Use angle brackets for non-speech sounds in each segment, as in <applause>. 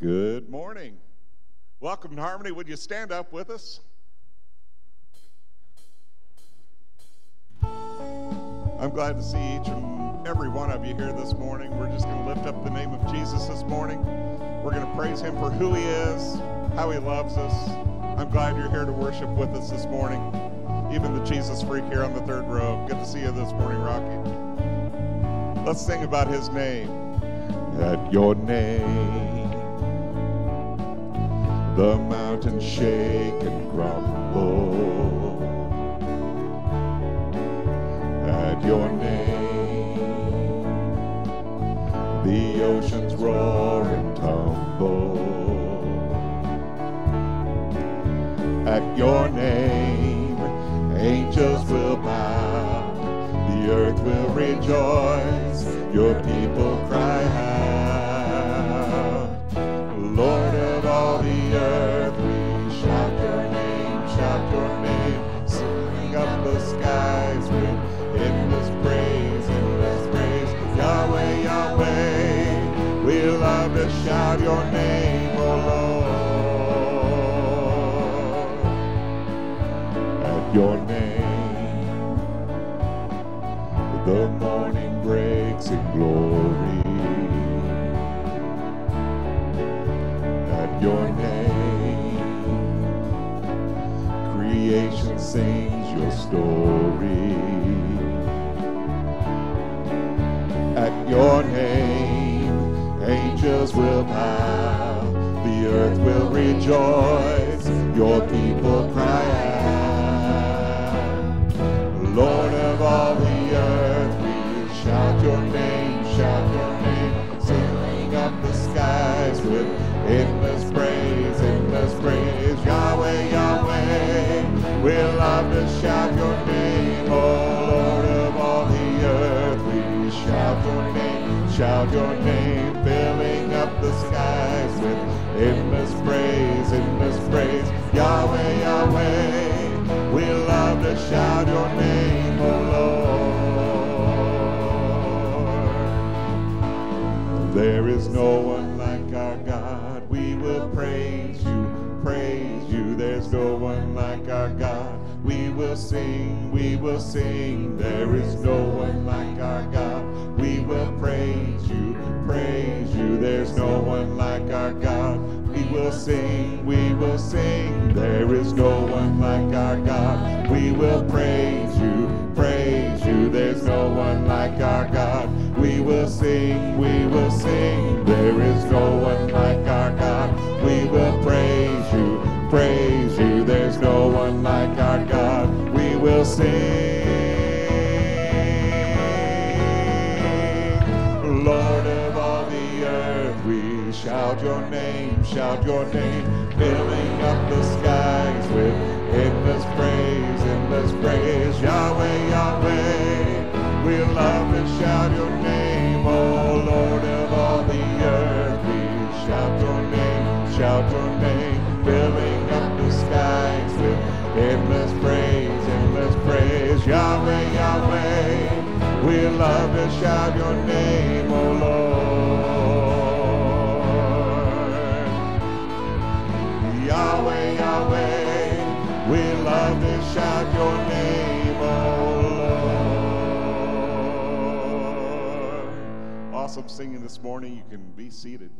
Good morning. Welcome to Harmony. Would you stand up with us? I'm glad to see each and every one of you here this morning. We're just going to lift up the name of Jesus this morning. We're going to praise him for who he is, how he loves us. I'm glad you're here to worship with us this morning. Even the Jesus freak here on the third row. Good to see you this morning, Rocky. Let's sing about his name. At your name, the mountains shake and crumble. At your name, the oceans roar and tumble. At your name, angels will bow, the earth will rejoice, your people to your name, O Lord. At your name, the morning breaks in glory. At your name, creation sings your story. At your name, angels will bow, the earth will rejoice, your people cry out. Lord of all the earth, we shout your name, shout your name, sailing up the skies with endless praise, endless praise. Yahweh, Yahweh, we love to shout your name, oh Lord of all the earth, we shout your name, shout your name, filling up the skies with endless praise, endless praise. Yahweh, Yahweh, we love to shout your name, oh Lord. There is no one like our God. We will praise you, praise you. There's no one like our God. We will sing, we will sing. There is no one praise you. There's no one like our God. We will sing, we will sing. There is no one like our God. We will praise you, praise you. There's no one like our God. We will sing, we will sing. There is no one like our God. We will praise you, praise you. There's no one like our God. We will sing. Shout your name, filling up the skies with endless praise, endless praise. Yahweh, Yahweh, we love to shout your name, oh Lord of all the earth. We shout your name, shout your name, filling up the skies with endless praise, endless praise. Yahweh, Yahweh, we love to shout your name, oh Lord. Yahweh, Yahweh, we love to shout your name, oh Lord. Awesome singing this morning. You can be seated.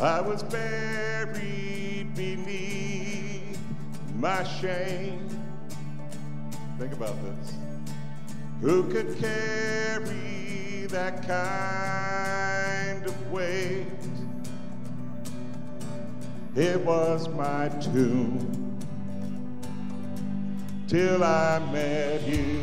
I was buried beneath my shame. Think about this. Who could carry that kind of weight? It was my tomb till I met you.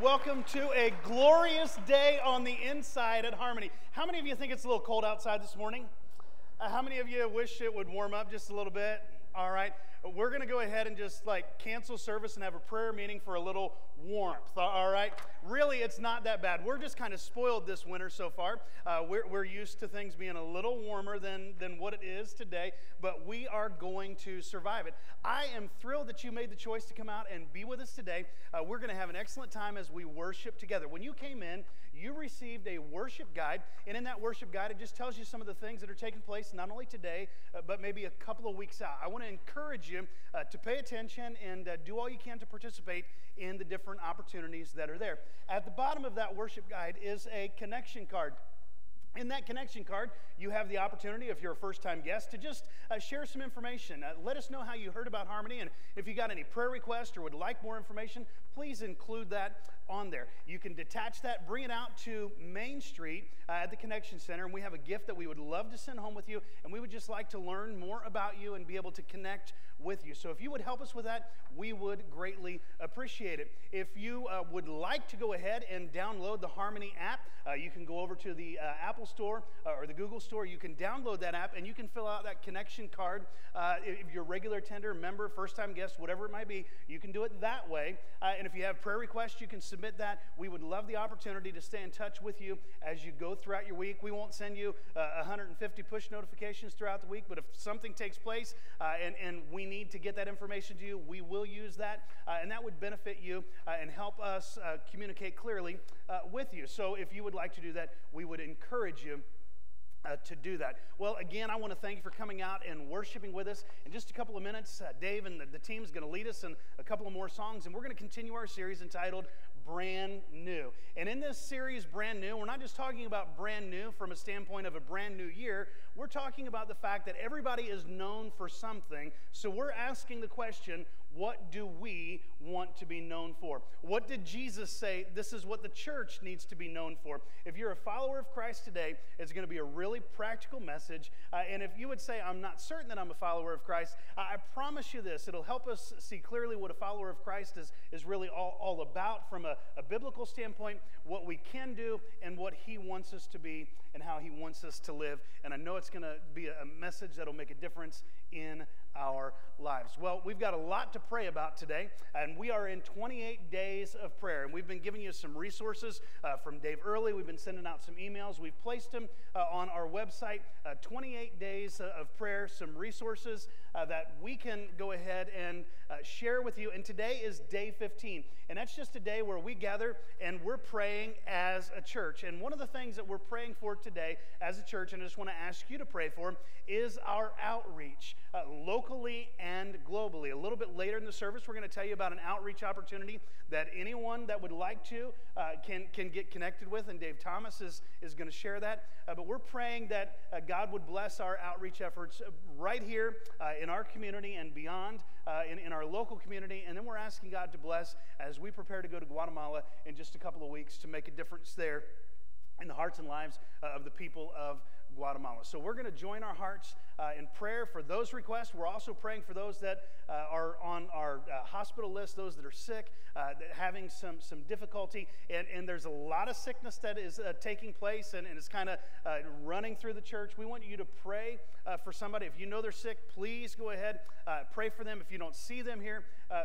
Welcome to a glorious day on the inside at Harmony. How many of you think it's a little cold outside this morning? Uh, how many of you wish it would warm up just a little bit? All right. We're going to go ahead and just like cancel service and have a prayer meeting for a little warmth. All right. Really, it's not that bad. We're just kind of spoiled this winter so far. Uh, we're, we're used to things being a little warmer than, than what it is today, but we are going to survive it. I am thrilled that you made the choice to come out and be with us today. Uh, we're going to have an excellent time as we worship together. When you came in, you received a worship guide, and in that worship guide, it just tells you some of the things that are taking place not only today, uh, but maybe a couple of weeks out. I want to encourage you uh, to pay attention and uh, do all you can to participate in the different opportunities that are there. At the bottom of that worship guide is a connection card. In that connection card, you have the opportunity, if you're a first time guest, to just uh, share some information. Uh, let us know how you heard about Harmony, and if you got any prayer requests or would like more information, please include that on there. You can detach that, bring it out to Main Street uh, at the Connection Center, and we have a gift that we would love to send home with you, and we would just like to learn more about you and be able to connect with you. So if you would help us with that, we would greatly appreciate it. If you uh, would like to go ahead and download the Harmony app, uh, you can go over to the uh, Apple Store uh, or the Google Store. You can download that app and you can fill out that connection card. Uh, if you're a regular tender, member, first time guest, whatever it might be, you can do it that way. Uh, and if you have prayer requests, you can submit that. We would love the opportunity to stay in touch with you as you go throughout your week. We won't send you 150 push notifications throughout the week, but if something takes place and, and we need to get that information to you, we will use that. and that would benefit you and help us communicate clearly with you. So if you would would like to do that, we would encourage you uh, to do that. Well, again, I want to thank you for coming out and worshiping with us. In just a couple of minutes, uh, Dave and the, the team is going to lead us in a couple of more songs, and we're going to continue our series entitled Brand New. And in this series, Brand New, we're not just talking about brand new from a standpoint of a brand new year, we're talking about the fact that everybody is known for something. So we're asking the question What do we want to be known for? What did Jesus say? This is what the church needs to be known for. If you're a follower of Christ today, it's going to be a really practical message. Uh, and if you would say, I'm not certain that I'm a follower of Christ, I, I promise you this it'll help us see clearly what a follower of Christ is, is really all, all about from a, a biblical standpoint, what we can do, and what He wants us to be, and how He wants us to live. And I know it's going to be a, a message that'll make a difference in our lives. Well, we've got a lot to pray about today, and we are in 28 days of prayer. And we've been giving you some resources uh, from Dave Earley. We've been sending out some emails. We've placed them uh, on our website. Uh, 28 days uh, of prayer, some resources uh, that we can go ahead and uh, share with you. And today is day 15. And that's just a day where we gather and we're praying as a church. And one of the things that we're praying for today as a church, and I just want to ask you to pray for, is our outreach uh, locally and globally. A little bit later in the service, we're going to tell you about an outreach opportunity that anyone that would like to uh, can, can get connected with. And Dave Thomas is, is going to share that. Uh, but we're praying that uh, God would bless our outreach efforts right here in our community and beyond in, in our local community. And then we're asking God to bless as we prepare to go to Guatemala in just a couple of weeks to make a difference there in the hearts and lives uh, of the people of Guatemala. So we're going to join our hearts uh, in prayer for those requests. We're also praying for those that uh, are on our uh, hospital list, those that are sick, uh, that having some, some difficulty. And, and there's a lot of sickness that is uh, taking place and, and it's kind of uh, running through the church. We want you to pray for somebody. If you know they're sick, please go ahead, pray for them. If you don't see them here,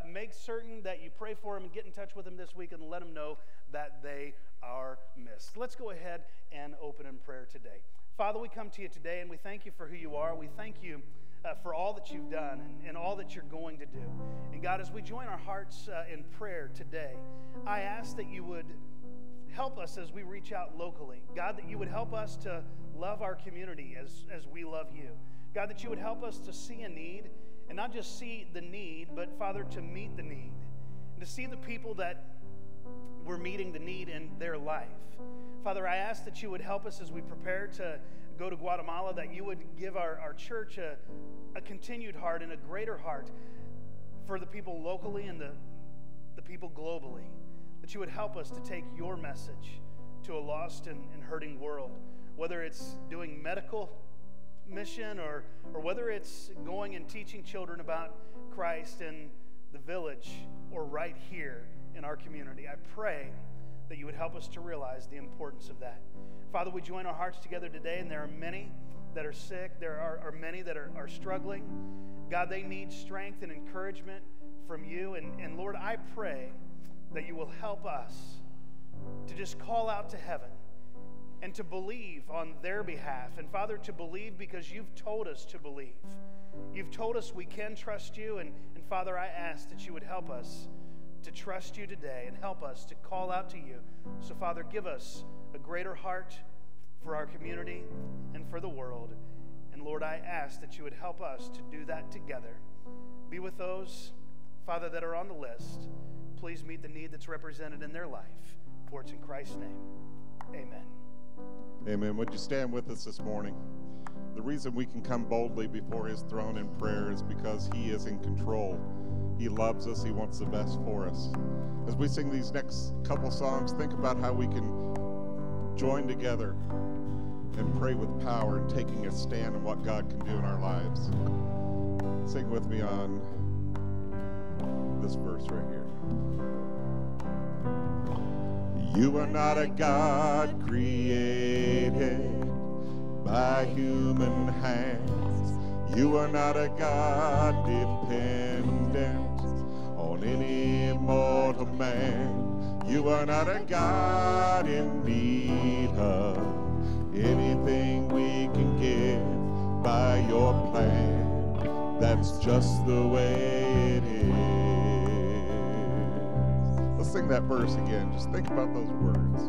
make certain that you pray for them and get in touch with them this week and let them know that they are missed. Let's go ahead and open in prayer today. Father, we come to you today and we thank you for who you are. We thank you uh, for all that you've done and, and, all that you're going to do. And God, as we join our hearts uh, in prayer today, I ask that you would help us as we reach out locally. God, that you would help us to love our community as, as we love you. God, that you would help us to see a need and not just see the need, but Father, to meet the need and to see the people that we're meeting the need in their life. Father, I ask that you would help us as we prepare to go to Guatemala, that you would give our, our church a, a continued heart and a greater heart for the people locally and the, the people globally. That you would help us to take your message to a lost and, and hurting world, whether it's doing medical mission or, or whether it's going and teaching children about Christ in the village or right here in our community. I pray that you would help us to realize the importance of that. Father, we join our hearts together today, and there are many that are sick, there are, are many that are, are struggling. God, they need strength and encouragement from you. And, and Lord, I pray that you will help us to just call out to heaven and to believe on their behalf. And Father, to believe because you've told us to believe. You've told us we can trust you. And, and Father, I ask that you would help us to trust you today and help us to call out to you. So, Father, give us a greater heart for our community and for the world. And Lord, I ask that you would help us to do that together. Be with those, Father, that are on the list. Please meet the need that's represented in their life. For it's in Christ's name. Amen. Amen. Would you stand with us this morning? The reason we can come boldly before his throne in prayer is because he is in control. He loves us. He wants the best for us. As we sing these next couple songs, think about how we can join together and pray with power and taking a stand on what God can do in our lives. Sing with me on this verse right here. You are not a God created by human hands. You are not a God dependent on any mortal man. You are not a God in need of anything we can give by your plan. That's just the way it is. Let's sing that verse again. Just think about those words.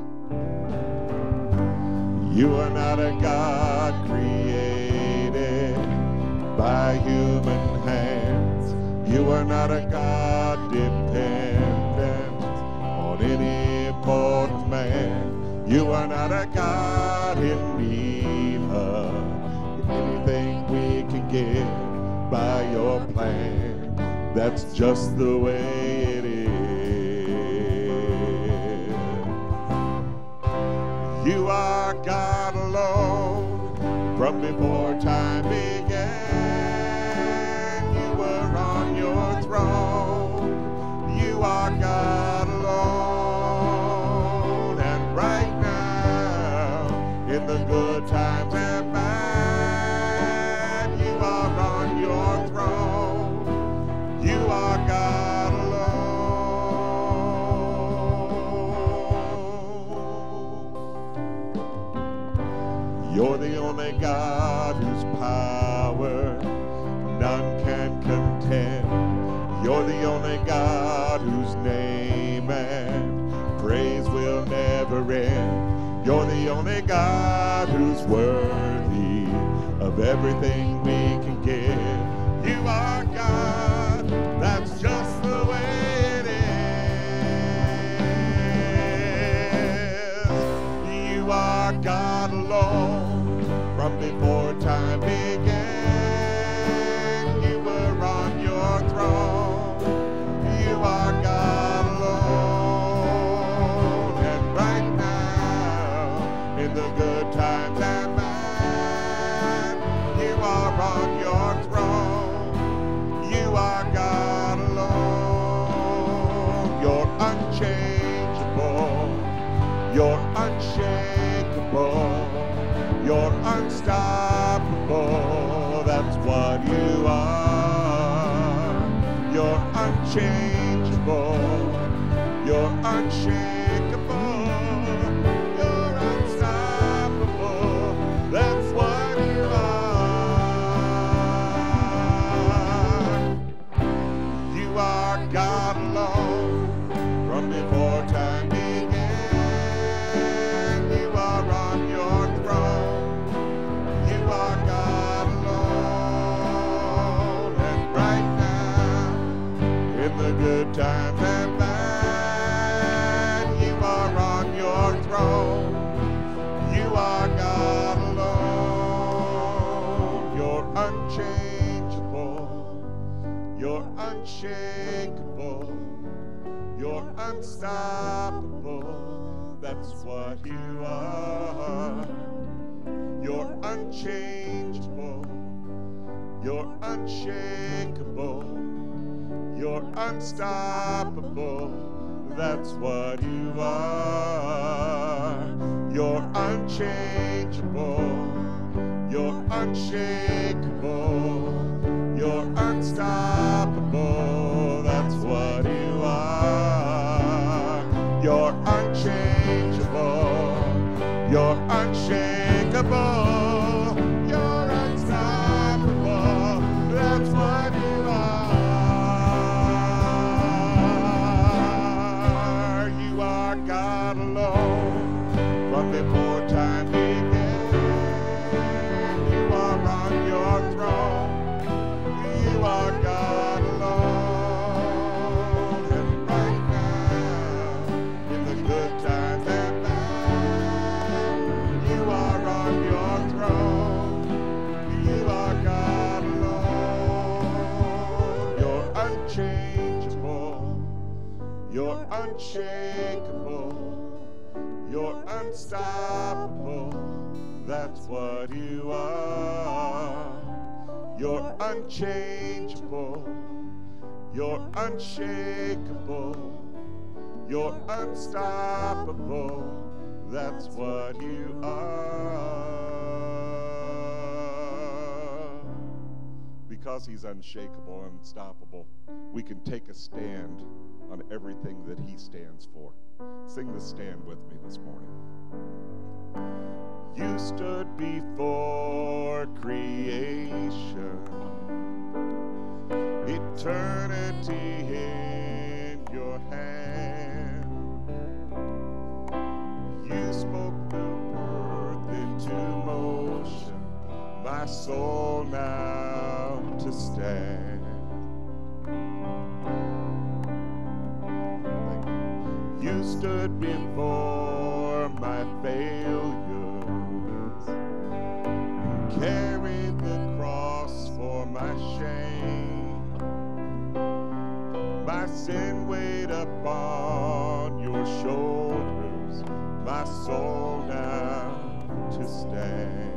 You are not a God created by human hands. You are not a God dependent on any mortal man. You are not a God in need of anything we can get by your plan. That's just the way it is. You are God alone from before time began. everything You're unshakable. You're unstoppable. That's what you are. You're unchangeable. You're unshakable. You're unstoppable. That's what you are. You're unchangeable. You're unshakable. You're unstoppable. incredible. unshakable, you're unstoppable, that's what you are. You're unchangeable, you're unshakable, you're unstoppable, that's what you are. Because he's unshakable, unstoppable, we can take a stand on everything that He stands for. Sing the stand with me this morning. You stood before creation, eternity in your hand. You spoke the earth into motion, my soul now to stand. You stood before my failures. You carried the cross for my shame. My sin weighed upon your shoulders. My soul now to stand.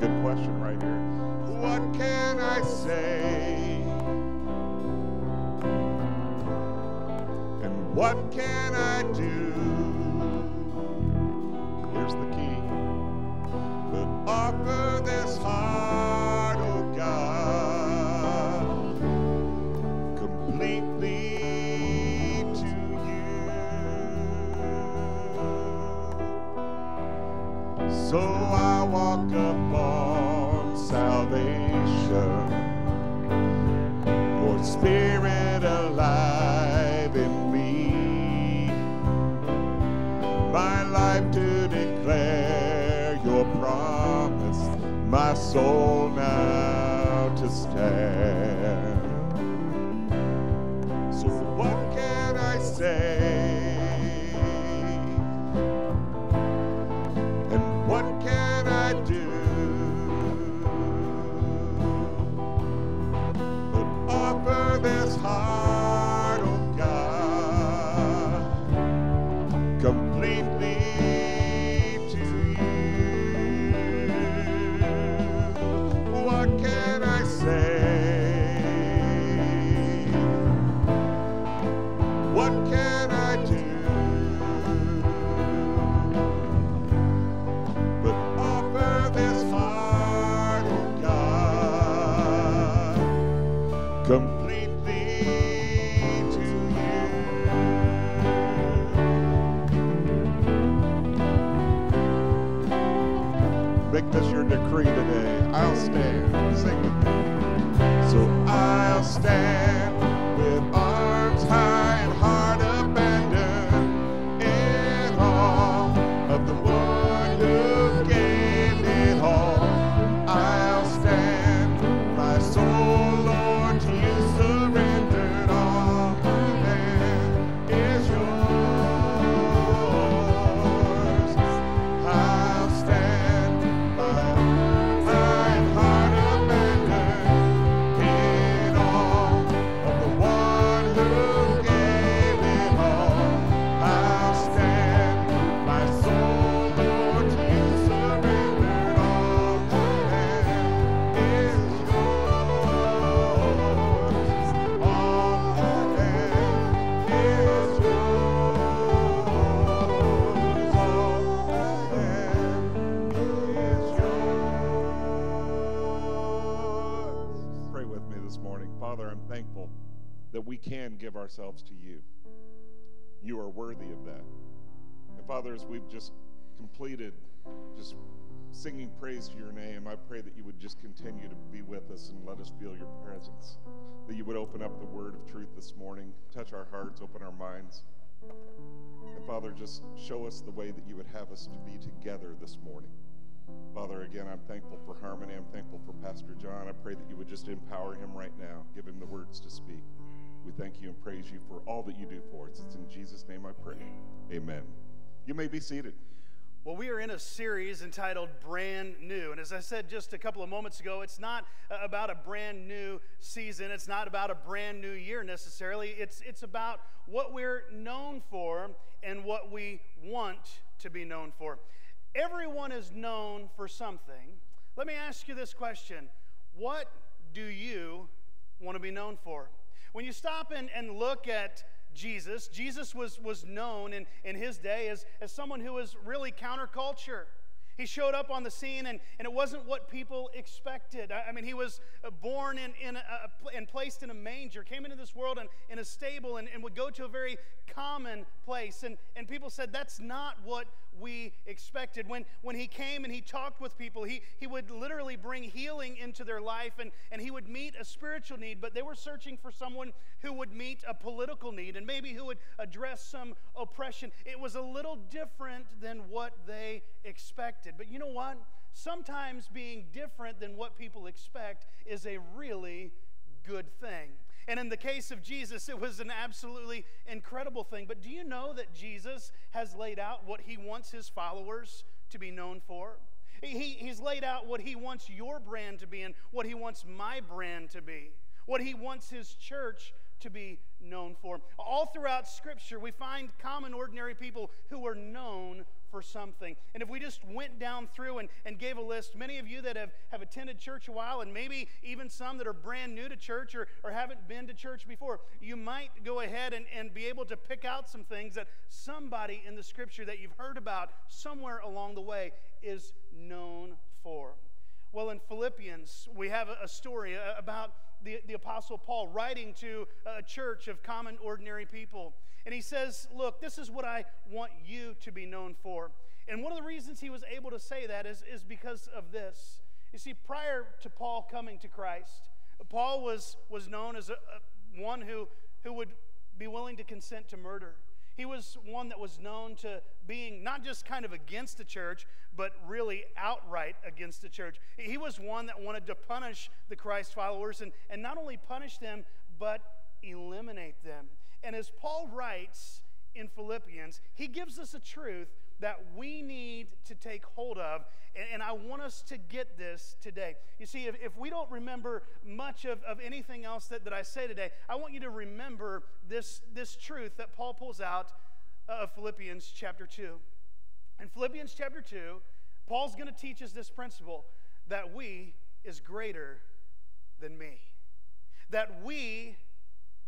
Good question right here. What can I say? What can I do? Soul worthy of that. And Father, as we've just completed just singing praise to your name, I pray that you would just continue to be with us and let us feel your presence. That you would open up the word of truth this morning, touch our hearts, open our minds. And Father, just show us the way that you would have us to be together this morning. Father, again, I'm thankful for Harmony. I'm thankful for Pastor John. I pray that you would just empower him right now, give him the words to speak. We thank you and praise you for all that you do for us. It's in Jesus' name I pray. Amen. You may be seated. Well, we are in a series entitled Brand New. And as I said just a couple of moments ago, it's not about a brand new season. It's not about a brand new year necessarily. It's, it's about what we're known for and what we want to be known for. Everyone is known for something. Let me ask you this question What do you want to be known for? When you stop and, and look at Jesus, Jesus was, was known in, in his day as, as someone who was really counterculture. He showed up on the scene, and, and it wasn't what people expected. I, I mean, he was uh, born in, in a, and placed in a manger, came into this world in, in a stable, and, and would go to a very common place. And, and people said, That's not what we expected. When, when he came and he talked with people, he, he would literally bring healing into their life, and, and he would meet a spiritual need, but they were searching for someone who would meet a political need and maybe who would address some oppression. It was a little different than what they expected. But you know what? Sometimes being different than what people expect is a really good thing. And in the case of Jesus, it was an absolutely incredible thing. But do you know that Jesus has laid out what he wants his followers to be known for? He, he's laid out what he wants your brand to be and what he wants my brand to be, what he wants his church to be known for. All throughout Scripture, we find common, ordinary people who are known for something. And if we just went down through and, and gave a list, many of you that have, have attended church a while, and maybe even some that are brand new to church or, or haven't been to church before, you might go ahead and, and be able to pick out some things that somebody in the scripture that you've heard about somewhere along the way is known for. Well, in Philippians, we have a story uh, about the, the Apostle Paul writing to a church of common, ordinary people. And he says, Look, this is what I want you to be known for. And one of the reasons he was able to say that is, is because of this. You see, prior to Paul coming to Christ, Paul was, was known as a, a, one who, who would be willing to consent to murder. He was one that was known to being not just kind of against the church, but really outright against the church. He was one that wanted to punish the Christ followers and, and not only punish them, but eliminate them. And as Paul writes in Philippians, he gives us a truth that we need to take hold of. And, and, I want us to get this today. You see, if, if we don't remember much of, of anything else that, that I say today, I want you to remember this, this truth that Paul pulls out of Philippians chapter 2. In Philippians chapter 2, Paul's going to teach us this principle that we is greater than me. That we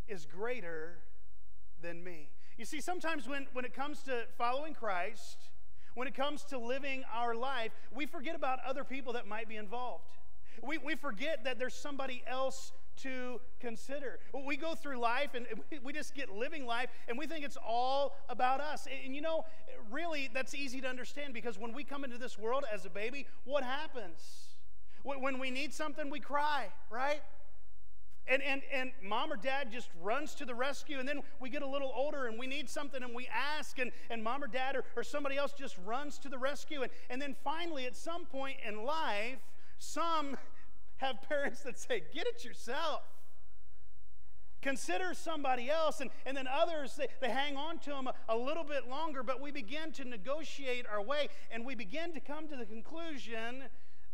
is greater than me. You see, sometimes when, when it comes to following Christ, when it comes to living our life, we forget about other people that might be involved. We, we forget that there's somebody else to consider. We go through life and <laughs> we just get living life and we think it's all about us. And you know, really, that's easy to understand because when we come into this world as a baby, what happens? When we need something, we cry, right? And, and, and mom or dad just runs to the rescue, and then we get a little older and we need something and we ask, and, and mom or dad or, or somebody else just runs to the rescue. And, and then finally, at some point in life, some <laughs> have parents that say, Get it yourself. Consider somebody else. And, and then others, they, they hang on to them a, a little bit longer, but we begin to negotiate our way, and we begin to come to the conclusion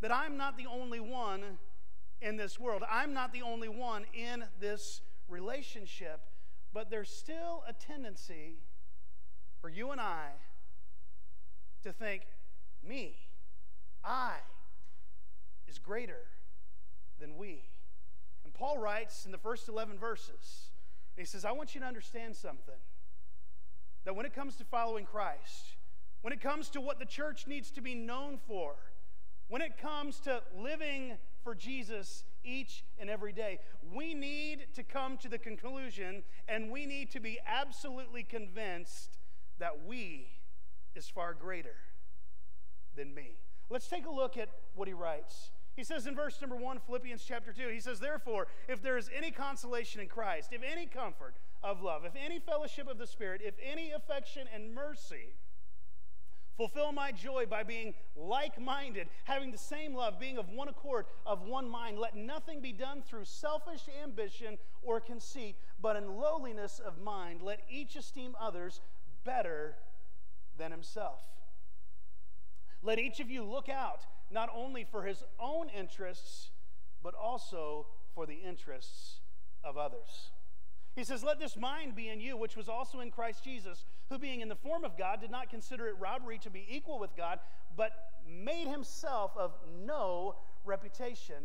that I'm not the only one in this world. I'm not the only one in this relationship, but there's still a tendency for you and I to think, me, I, is greater than we. And Paul writes in the first 11 verses, he says, I want you to understand something. That when it comes to following Christ, when it comes to what the church needs to be known for, when it comes to living for Jesus each and every day. We need to come to the conclusion and we need to be absolutely convinced that we is far greater than me. Let's take a look at what he writes. He says in verse number one, Philippians chapter 2, he says, Therefore, if there is any consolation in Christ, if any comfort of love, if any fellowship of the Spirit, if any affection and mercy, Fulfill my joy by being like minded, having the same love, being of one accord, of one mind. Let nothing be done through selfish ambition or conceit, but in lowliness of mind, let each esteem others better than himself. Let each of you look out not only for his own interests, but also for the interests of others. He says, Let this mind be in you, which was also in Christ Jesus, who being in the form of God did not consider it robbery to be equal with God, but made himself of no reputation,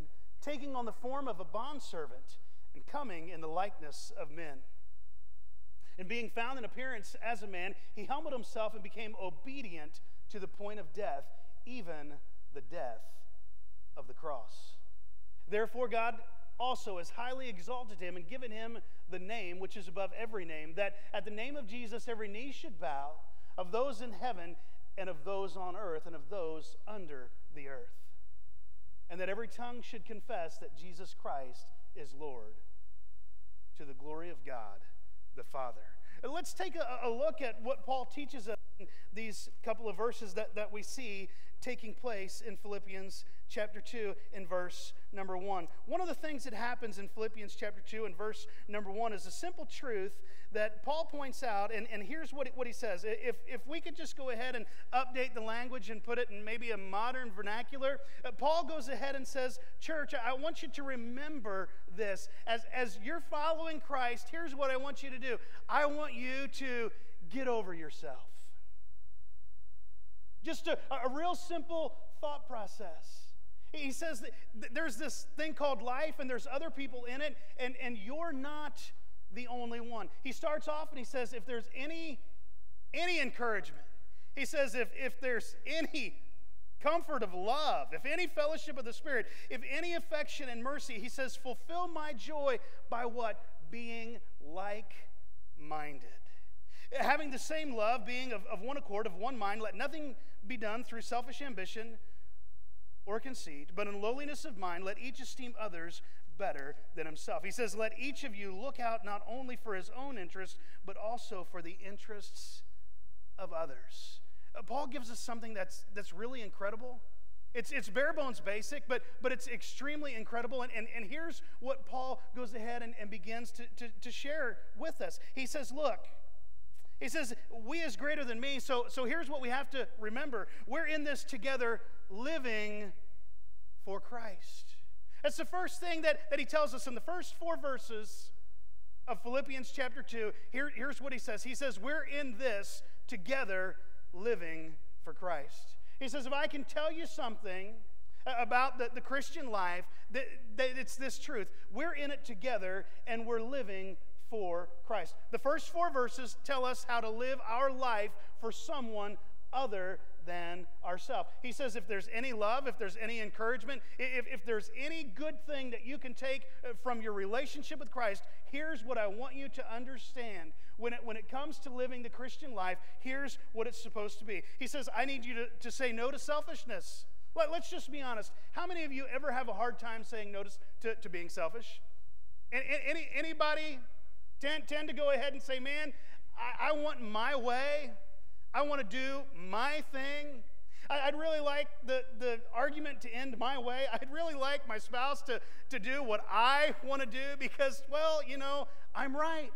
taking on the form of a bondservant and coming in the likeness of men. And being found in appearance as a man, he humbled himself and became obedient to the point of death, even the death of the cross. Therefore, God also has highly exalted him and given him the name which is above every name, that at the name of Jesus every knee should bow, of those in heaven and of those on earth and of those under the earth. And that every tongue should confess that Jesus Christ is Lord to the glory of God the Father. Let's take a, a look at what Paul teaches us in these couple of verses that, that we see taking place in Philippians chapter 2 in verse number 1. One of the things that happens in Philippians chapter 2 and verse number 1 is a simple truth that Paul points out, and, and here's what, what he says. If, if we could just go ahead and update the language and put it in maybe a modern vernacular, uh, Paul goes ahead and says, Church, I want you to remember this. As, as you're following Christ, here's what I want you to do I want you to get over yourself. Just a, a real simple thought process. He says that there's this thing called life, and there's other people in it, and, and you're not the only one. He starts off and he says, if there's any any encouragement, he says, if, if there's any comfort of love, if any fellowship of the Spirit, if any affection and mercy, he says, fulfill my joy by what? Being like minded. Having the same love, being of, of one accord, of one mind, let nothing be done through selfish ambition or conceit, but in lowliness of mind, let each esteem others better than himself. He says, Let each of you look out not only for his own interests, but also for the interests of others. Uh, Paul gives us something that's, that's really incredible. It's, it's bare bones basic, but, but it's extremely incredible. And, and, and here's what Paul goes ahead and, and begins to, to, to share with us. He says, Look, he says, We is greater than me. So, so here's what we have to remember we're in this together living for Christ. That's the first thing that, that he tells us in the first four verses of Philippians chapter 2. Here, here's what he says He says, We're in this together living for Christ. He says, If I can tell you something uh, about the, the Christian life, that, that it's this truth. We're in it together and we're living for Christ. The first four verses tell us how to live our life for someone other than ourselves. He says, if there's any love, if there's any encouragement, if, if there's any good thing that you can take uh, from your relationship with Christ, here's what I want you to understand. When it, when it comes to living the Christian life, here's what it's supposed to be. He says, I need you to, to say no to selfishness. Let, us just be honest. How many of you ever have a hard time saying no to, to being selfish? Any, anybody tend, tend to go ahead and say, man, I, I want my way? I want to do my thing. I'd really like the, the argument to end my way. I'd really like my spouse to, to do what I want to do because, well, you know, I'm right.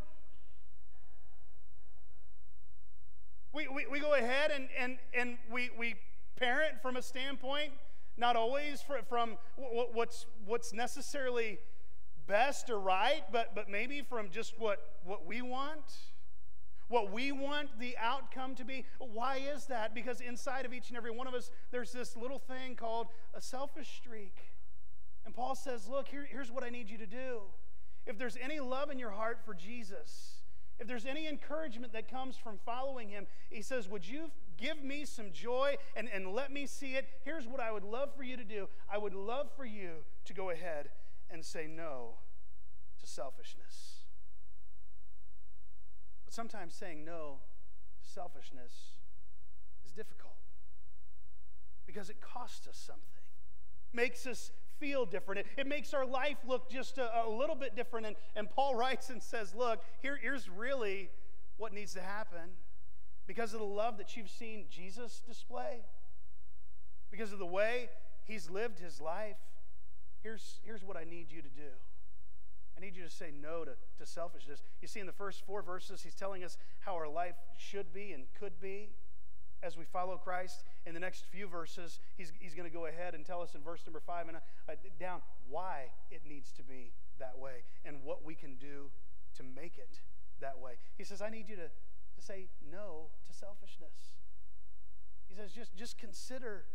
We, we, we go ahead and, and, and we, we parent from a standpoint, not always for, from what's, what's necessarily best or right, but, but maybe from just what, what we want what we want the outcome to be. Why is that? Because inside of each and every one of us, there's this little thing called a selfish streak. And Paul says, Look, here, here's what I need you to do. If there's any love in your heart for Jesus, if there's any encouragement that comes from following him, he says, Would you give me some joy and, and let me see it? Here's what I would love for you to do I would love for you to go ahead and say no to selfishness. But sometimes saying no to selfishness is difficult because it costs us something, makes us feel different. It, it makes our life look just a, a, little bit different. And, and Paul <laughs> writes and says, Look, here, here's really what needs to happen because of the love that you've seen Jesus display, because of the way he's lived his life. Here's, here's what I need you to do. I need you to say no to, to selfishness. You see, in the first four verses, he's telling us how our life should be and could be as we follow Christ. In the next few verses, he's, he's going to go ahead and tell us in verse number five and uh, down why it needs to be that way and what we can do to make it that way. He says, I need you to, to say no to selfishness. He says, just, just consider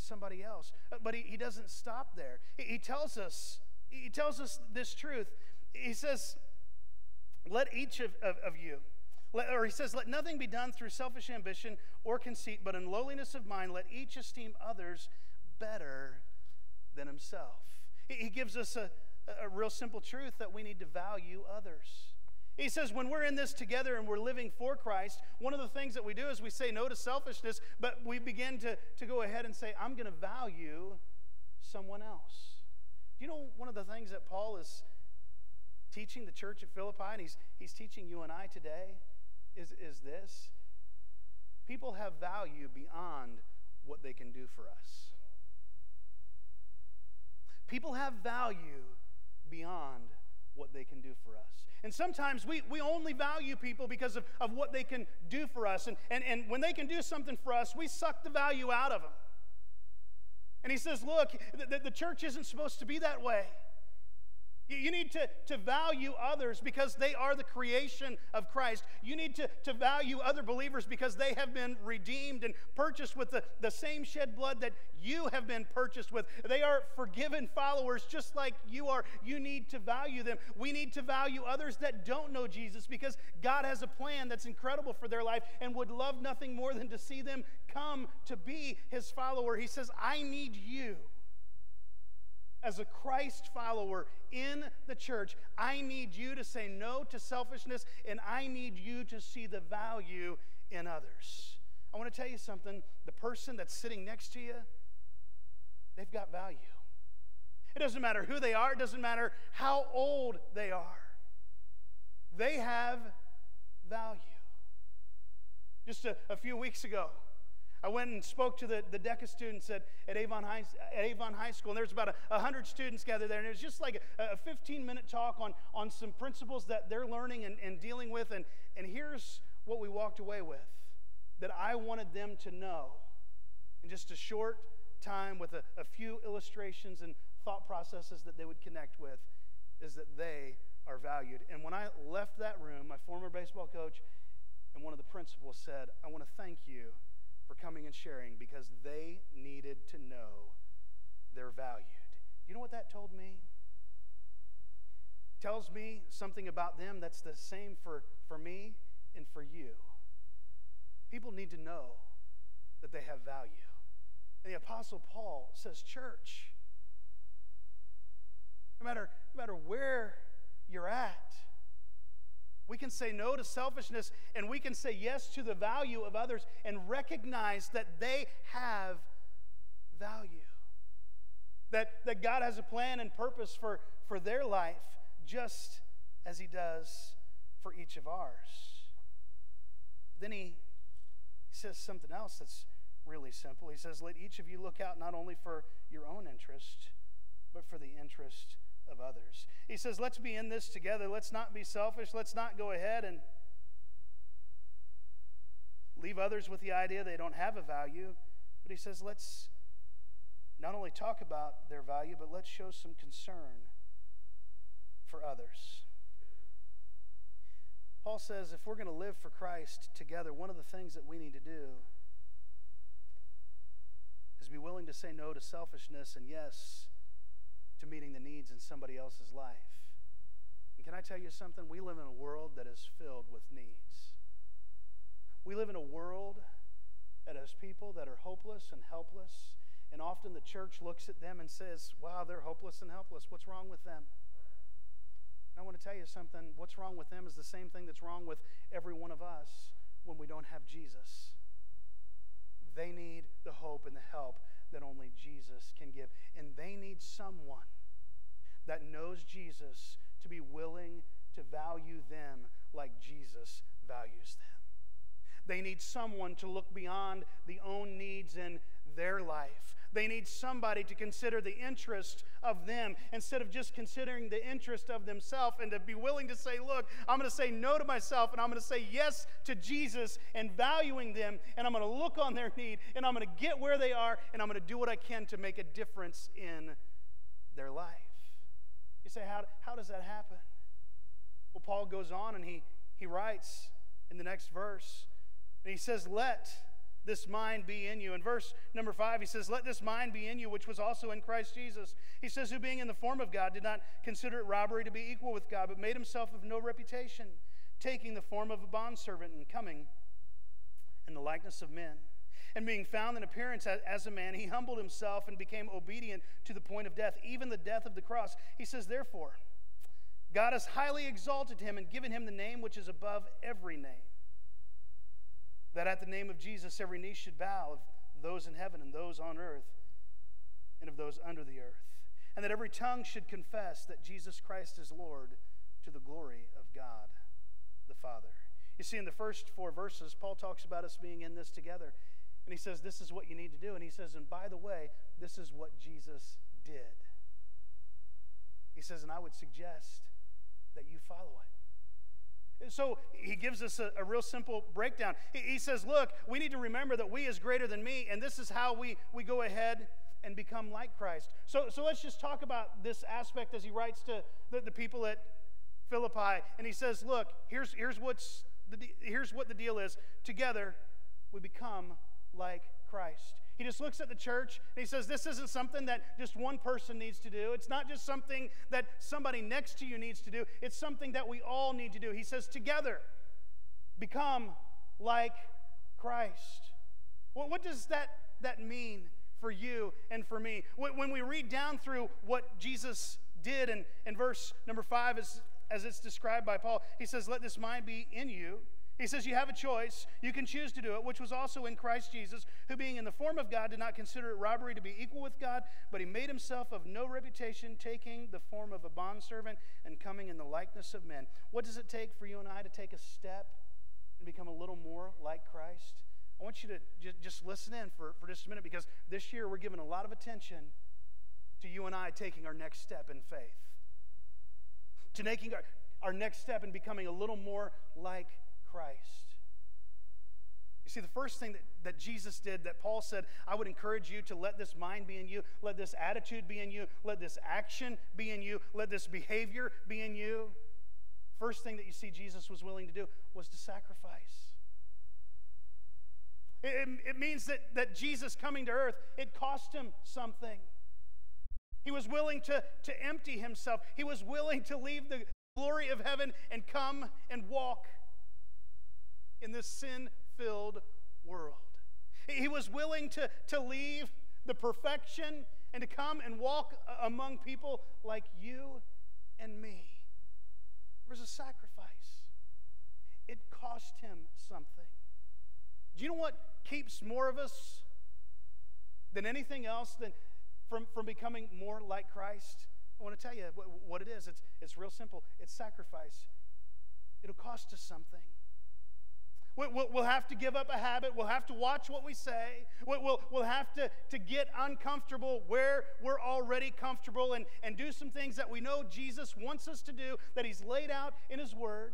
somebody else. Uh, but he, he doesn't stop there. He, he tells us he tells us this truth he says, Let each of, of, of you, let, or he says, Let nothing be done through selfish ambition or conceit, but in lowliness of mind, let each esteem others better than himself. He, he gives us a, a real simple truth that we need to value others. He says, when we're in this together and we're living for Christ, one of the things that we do is we say no to selfishness, but we begin to, to go ahead and say, I'm going to value someone else. Do you know one of the things that Paul is teaching the church at Philippi, and he's, he's teaching you and I today, is, is this people have value beyond what they can do for us. People have value beyond what they can do for us. And sometimes we, we only value people because of, of what they can do for us. And, and, and when they can do something for us, we suck the value out of them. And he says, Look, the, the church isn't supposed to be that way. You need to, to value others because they are the creation of Christ. You need to, to value other believers because they have been redeemed and purchased with the, the same shed blood that you have been purchased with. They are forgiven followers just like you are. You need to value them. We need to value others that don't know Jesus because God has a plan that's incredible for their life and would love nothing more than to see them come to be his follower. He says, I need you as a Christ follower in the church, I need you to say no to selfishness and I need you to see the value in others. I want to tell you something the person that's sitting next to you, they've got value. It doesn't matter who they are, it doesn't matter how old they are, they have value. Just a, a few weeks ago, I went and spoke to the, the DECA students at, at, Avon High, at Avon High School, and there was about a, 100 students gathered there, and it was just like a, a 15 minute talk on, on some principles that they're learning and, and dealing with. And, and here's what we walked away with that I wanted them to know in just a short time with a, a few illustrations and thought processes that they would connect with is that they are valued. And when I left that room, my former baseball coach and one of the principals said, I want to thank you for coming and sharing because they needed to know they're valued. You know what that told me? Tells me something about them that's the same for, for me and for you. People need to know that they have value. And the Apostle Paul says, Church, no matter, no matter where you're at, we can say no to selfishness and we can say yes to the value of others and recognize that they have value. That, that God has a plan and purpose for, for their life just as He does for each of ours. Then he, he says something else that's really simple. He says, Let each of you look out not only for your own interest, but for the interest of others. He says, let's be in this together. Let's not be selfish. Let's not go ahead and leave others with the idea they don't have a value. But he says, let's not only talk about their value, but let's show some concern for others. Paul says if we're going to live for Christ together, one of the things that we need to do is be willing to say no to selfishness and yes to meeting the needs in somebody else's life. And can I tell you something? We live in a world that is filled with needs. We live in a world that has people that are hopeless and helpless. And often the church looks at them and says, Wow, they're hopeless and helpless. What's wrong with them? And I want to tell you something. What's wrong with them is the same thing that's wrong with every one of us when we don't have Jesus. They need the hope and the help that only Jesus can give. And they need someone that knows Jesus to be willing to value them like Jesus values them. They need someone to look beyond the own needs in their life. They need somebody to consider the interest of them instead of just considering the interest of themselves and to be willing to say, Look, I'm going to say no to myself and I'm going to say yes to Jesus and valuing them and I'm going to look on their need and I'm going to get where they are and I'm going to do what I can to make a difference in their life. You say, How, how does that happen? Well, Paul goes on and he, he writes in the next verse, and he says, Let this mind be in you. In verse number five, he says, Let this mind be in you, which was also in Christ Jesus. He says, Who being in the form of God did not consider it robbery to be equal with God, but made himself of no reputation, taking the form of a bondservant and coming in the likeness of men. And being found in appearance as a man, he humbled himself and became obedient to the point of death, even the death of the cross. He says, Therefore, God has highly exalted him and given him the name which is above every name that at the name of Jesus every knee should bow of those in heaven and those on earth and of those under the earth, and that every tongue should confess that Jesus Christ is Lord to the glory of God the Father. You see, in the first four verses, Paul talks about us being in this together. And he says, This is what you need to do. And he says, And by the way, this is what Jesus did. He says, And I would suggest that you follow it. So he gives us a, a real simple breakdown. He, he, says, Look, we need to remember that we is greater than me, and this is how we, we go ahead and become like Christ. So, so let's just talk about this aspect as he writes to the, the people at Philippi. And he says, Look, here's, here's, what's the, here's what the deal is. Together, we become like Christ. He just looks at the church and he says, This isn't something that just one person needs to do. It's not just something that somebody next to you needs to do. It's something that we all need to do. He says, Together, become like Christ. Well, what does that, that mean for you and for me? When we read down through what Jesus did in, in verse number five, as, as it's described by Paul, he says, Let this mind be in you he says, You have a choice. You can choose to do it, which was also in Christ Jesus, who, being in the form of God, did not consider it robbery to be equal with God, but he made himself of no reputation, taking the form of a bondservant and coming in the likeness of men. What does it take for you and I to take a step and become a little more like Christ? I want you to just listen in for, for just a minute because this year we're giving a lot of attention to you and I taking our next step in faith, to making our, our next step in becoming a little more like Christ. You see, the first thing that, that Jesus did, that Paul said, I would encourage you to let this mind be in you, let this attitude be in you, let this action be in you, let this behavior be in you. First thing that you see Jesus was willing to do was to sacrifice. It, it, means that, that Jesus coming to earth, it cost him something. He was willing to, to empty himself. He was willing to leave the glory of heaven and come and walk in this sin filled world. He was willing to, to leave the perfection and to come and walk uh, among people like you and me. There was a sacrifice, it cost him something. Do you know what keeps more of us than anything else than from, from becoming more like Christ? I want to tell you what, what it is. It's, it's real simple. It's sacrifice. It'll cost us something. We'll have to give up a habit. We'll have to watch what we say. We'll, we'll have to, to get uncomfortable where we're already comfortable and, and do some things that we know Jesus wants us to do, that He's laid out in His Word.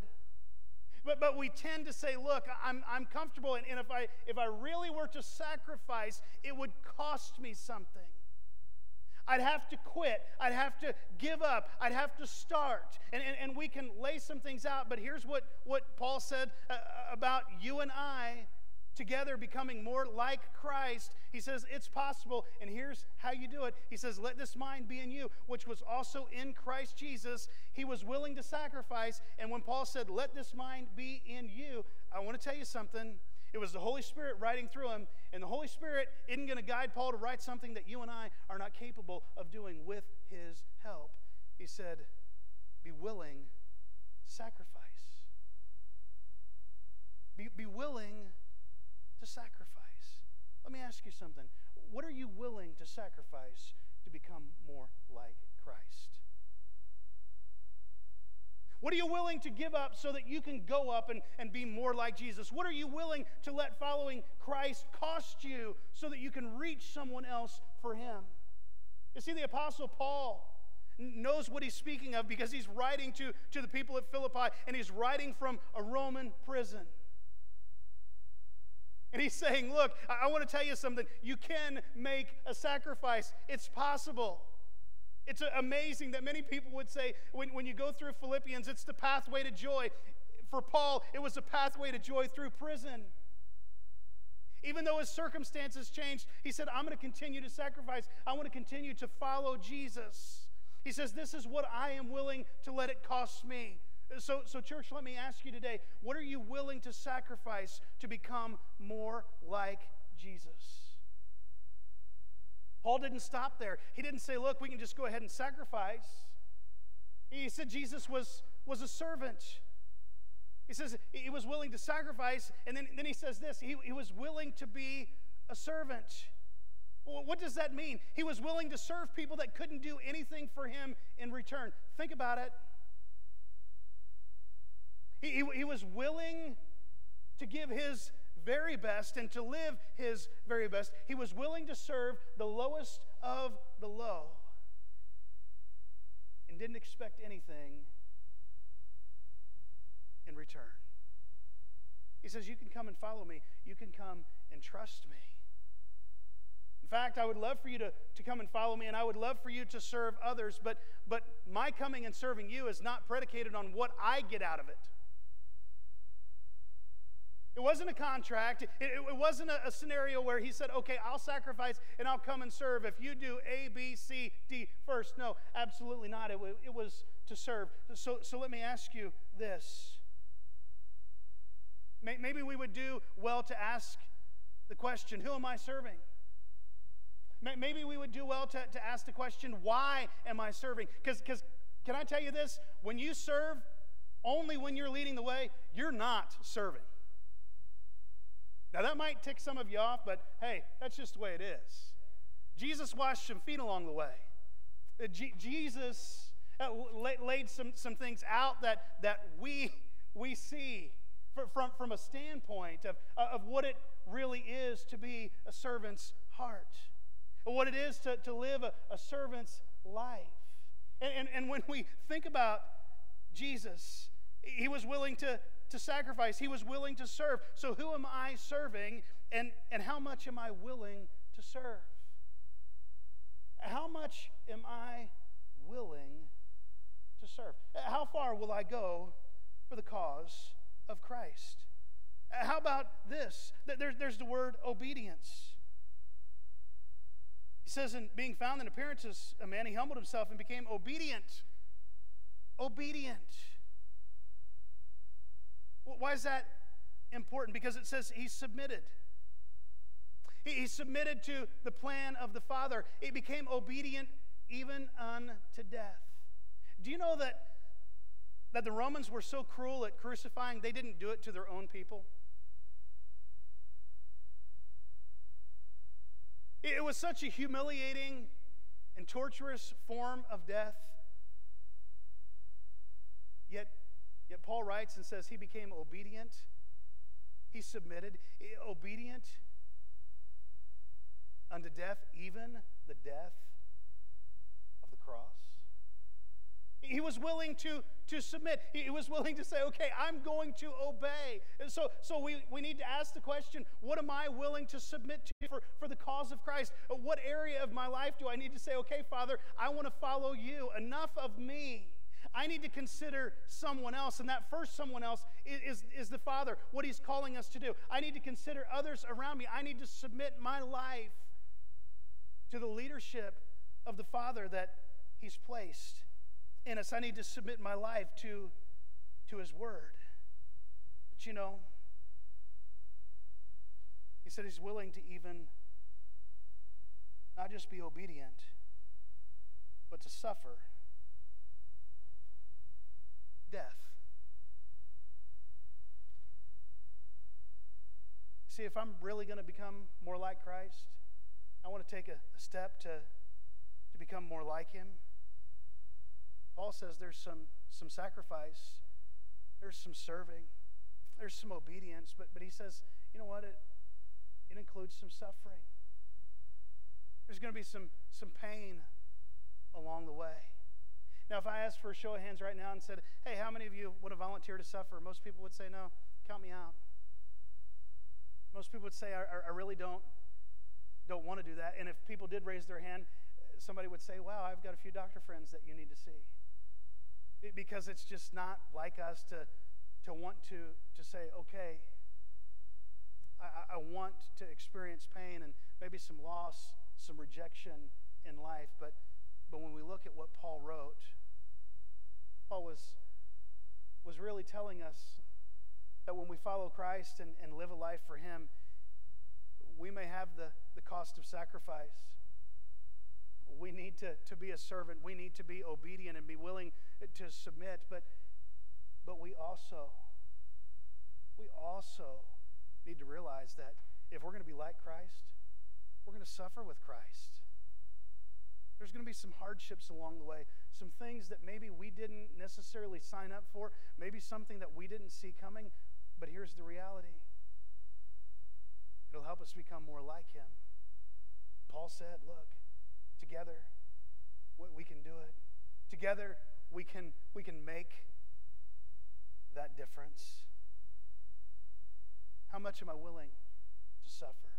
But, but we tend to say, look, I'm, I'm comfortable, and, and if, I, if I really were to sacrifice, it would cost me something. I'd have to quit. I'd have to give up. I'd have to start. And, and, and we can lay some things out, but here's what, what Paul said uh, uh, about you and I together becoming more like Christ. He says it's possible, and here's how you do it. He says, Let this mind be in you, which was also in Christ Jesus. He was willing to sacrifice. And when Paul said, Let this mind be in you, I want to tell you something. It was the Holy Spirit writing through him, and the Holy Spirit isn't going to guide Paul to write something that you and I are not capable of doing with his help. He said, Be willing to sacrifice. Be, be willing to sacrifice. Let me ask you something. What are you willing to sacrifice to become more like Christ? What are you willing to give up so that you can go up and, and be more like Jesus? What are you willing to let following Christ cost you so that you can reach someone else for Him? You see, the Apostle Paul knows what he's speaking of because he's writing to, to the people at Philippi and he's writing from a Roman prison. And he's saying, Look, I, I want to tell you something. You can make a sacrifice, it's possible. It's amazing that many people would say, when, when you go through Philippians, it's the pathway to joy. For Paul, it was a pathway to joy through prison. Even though his circumstances changed, he said, I'm going to continue to sacrifice. I want to continue to follow Jesus. He says, This is what I am willing to let it cost me. So, so, church, let me ask you today what are you willing to sacrifice to become more like Jesus? Paul didn't stop there. He didn't say, look, we can just go ahead and sacrifice. He said Jesus was, was a servant. He says he was willing to sacrifice, and then, then he says this he, he was willing to be a servant. Well, what does that mean? He was willing to serve people that couldn't do anything for him in return. Think about it. He, he, he was willing to give his very best and to live his very best. He was willing to serve the lowest of the low and didn't expect anything in return. He says, You can come and follow me, you can come and trust me. In fact, I would love for you to, to come and follow me, and I would love for you to serve others, but, but my coming and serving you is not predicated on what I get out of it. It wasn't a contract. It, it, it wasn't a, a, scenario where he said, okay, I'll sacrifice and I'll come and serve if you do A, B, C, D first. No, absolutely not. It, it was to serve. So, so let me ask you this. Maybe we would do well to ask the question, who am I serving? Maybe we would do well to, to ask the question, why am I serving? Because can I tell you this? When you serve, only when you're leading the way, you're not serving. Now, that might tick some of you off, but hey, that's just the way it is. Jesus washed some feet along the way. Uh, G- Jesus uh, laid some, some things out that, that we, we see from, from a standpoint of, of what it really is to be a servant's heart, what it is to, to live a, a servant's life. And, and, and when we think about Jesus, he was willing to, to sacrifice, he was willing to serve. So, who am I serving, and, and how much am I willing to serve? How much am I willing to serve? How far will I go for the cause of Christ? How about this? There's, there's the word obedience. He says, in being found in appearance as a man, he humbled himself and became obedient. Obedient. Why is that important? Because it says he submitted. He, submitted to the plan of the Father. He became obedient even unto death. Do you know that, that the Romans were so cruel at crucifying, they didn't do it to their own people? It was such a humiliating and torturous form of death. Yet Yet Paul writes and says he became obedient. He submitted, eh, obedient unto death, even the death of the cross. He was willing to, to submit. He was willing to say, okay, I'm going to obey. And so, so we, we need to ask the question what am I willing to submit to for, for the cause of Christ? What area of my life do I need to say, okay, Father, I want to follow you? Enough of me. I need to consider someone else, and that first someone else is, is, is, the Father, what He's calling us to do. I need to consider others around me. I need to submit my life to the leadership of the Father that He's placed in us. I need to submit my life to, to His Word. But you know, He said He's willing to even not just be obedient, but to suffer death. See, if I'm really going to become more like Christ, I want to take a, a step to, to become more like Him. Paul says there's some, some sacrifice, there's some serving, there's some obedience, but, but he says, you know what? It, it includes some suffering. There's going to be some, some pain along the way. Now, if I asked for a show of hands right now and said, hey, how many of you want to volunteer to suffer? Most people would say, no, count me out. Most people would say, I, I really don't, don't want to do that. And if people did raise their hand, somebody would say, wow, I've got a few doctor friends that you need to see. It, because it's just not like us to, to want to, to say, okay, I, I want to experience pain and maybe some loss, some rejection in life. But, but when we look at what Paul wrote, Paul was, was really telling us that when we follow Christ and, and live a life for Him, we may have the, the cost of sacrifice. We need to, to be a servant. We need to be obedient and be willing to submit. But, but we also, we also need to realize that if we're going to be like Christ, we're going to suffer with Christ. There's going to be some hardships along the way, some things that maybe we didn't necessarily sign up for, maybe something that we didn't see coming, but here's the reality it'll help us become more like Him. Paul said, Look, together we can do it. Together we can, we can make that difference. How much am I willing to suffer?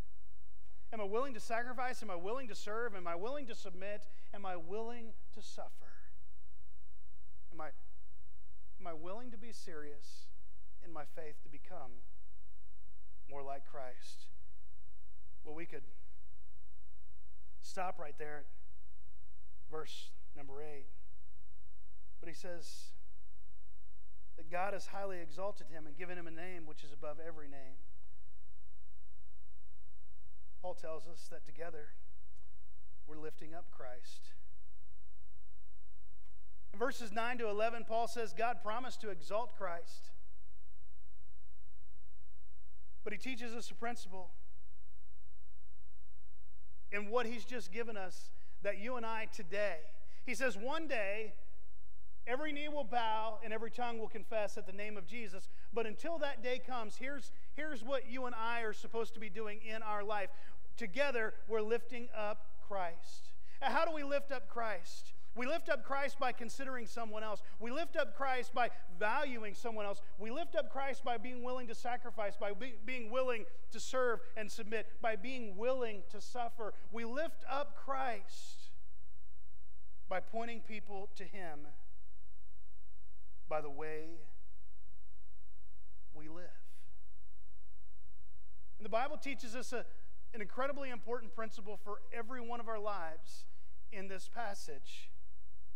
Am I willing to sacrifice? Am I willing to serve? Am I willing to submit? Am I willing to suffer? Am I, am I willing to be serious in my faith to become more like Christ? Well, we could stop right there at verse number 8. But he says that God has highly exalted him and given him a name which is above every name. Paul tells us that together we're lifting up Christ. In verses 9 to 11, Paul says God promised to exalt Christ. But he teaches us a principle in what he's just given us that you and I today, he says, one day every knee will bow and every tongue will confess at the name of Jesus. But until that day comes, here's, here's what you and I are supposed to be doing in our life. Together, we're lifting up Christ. How do we lift up Christ? We lift up Christ by considering someone else. We lift up Christ by valuing someone else. We lift up Christ by being willing to sacrifice, by be, being willing to serve and submit, by being willing to suffer. We lift up Christ by pointing people to Him by the way we live. And the Bible teaches us a, an incredibly important principle for every one of our lives in this passage.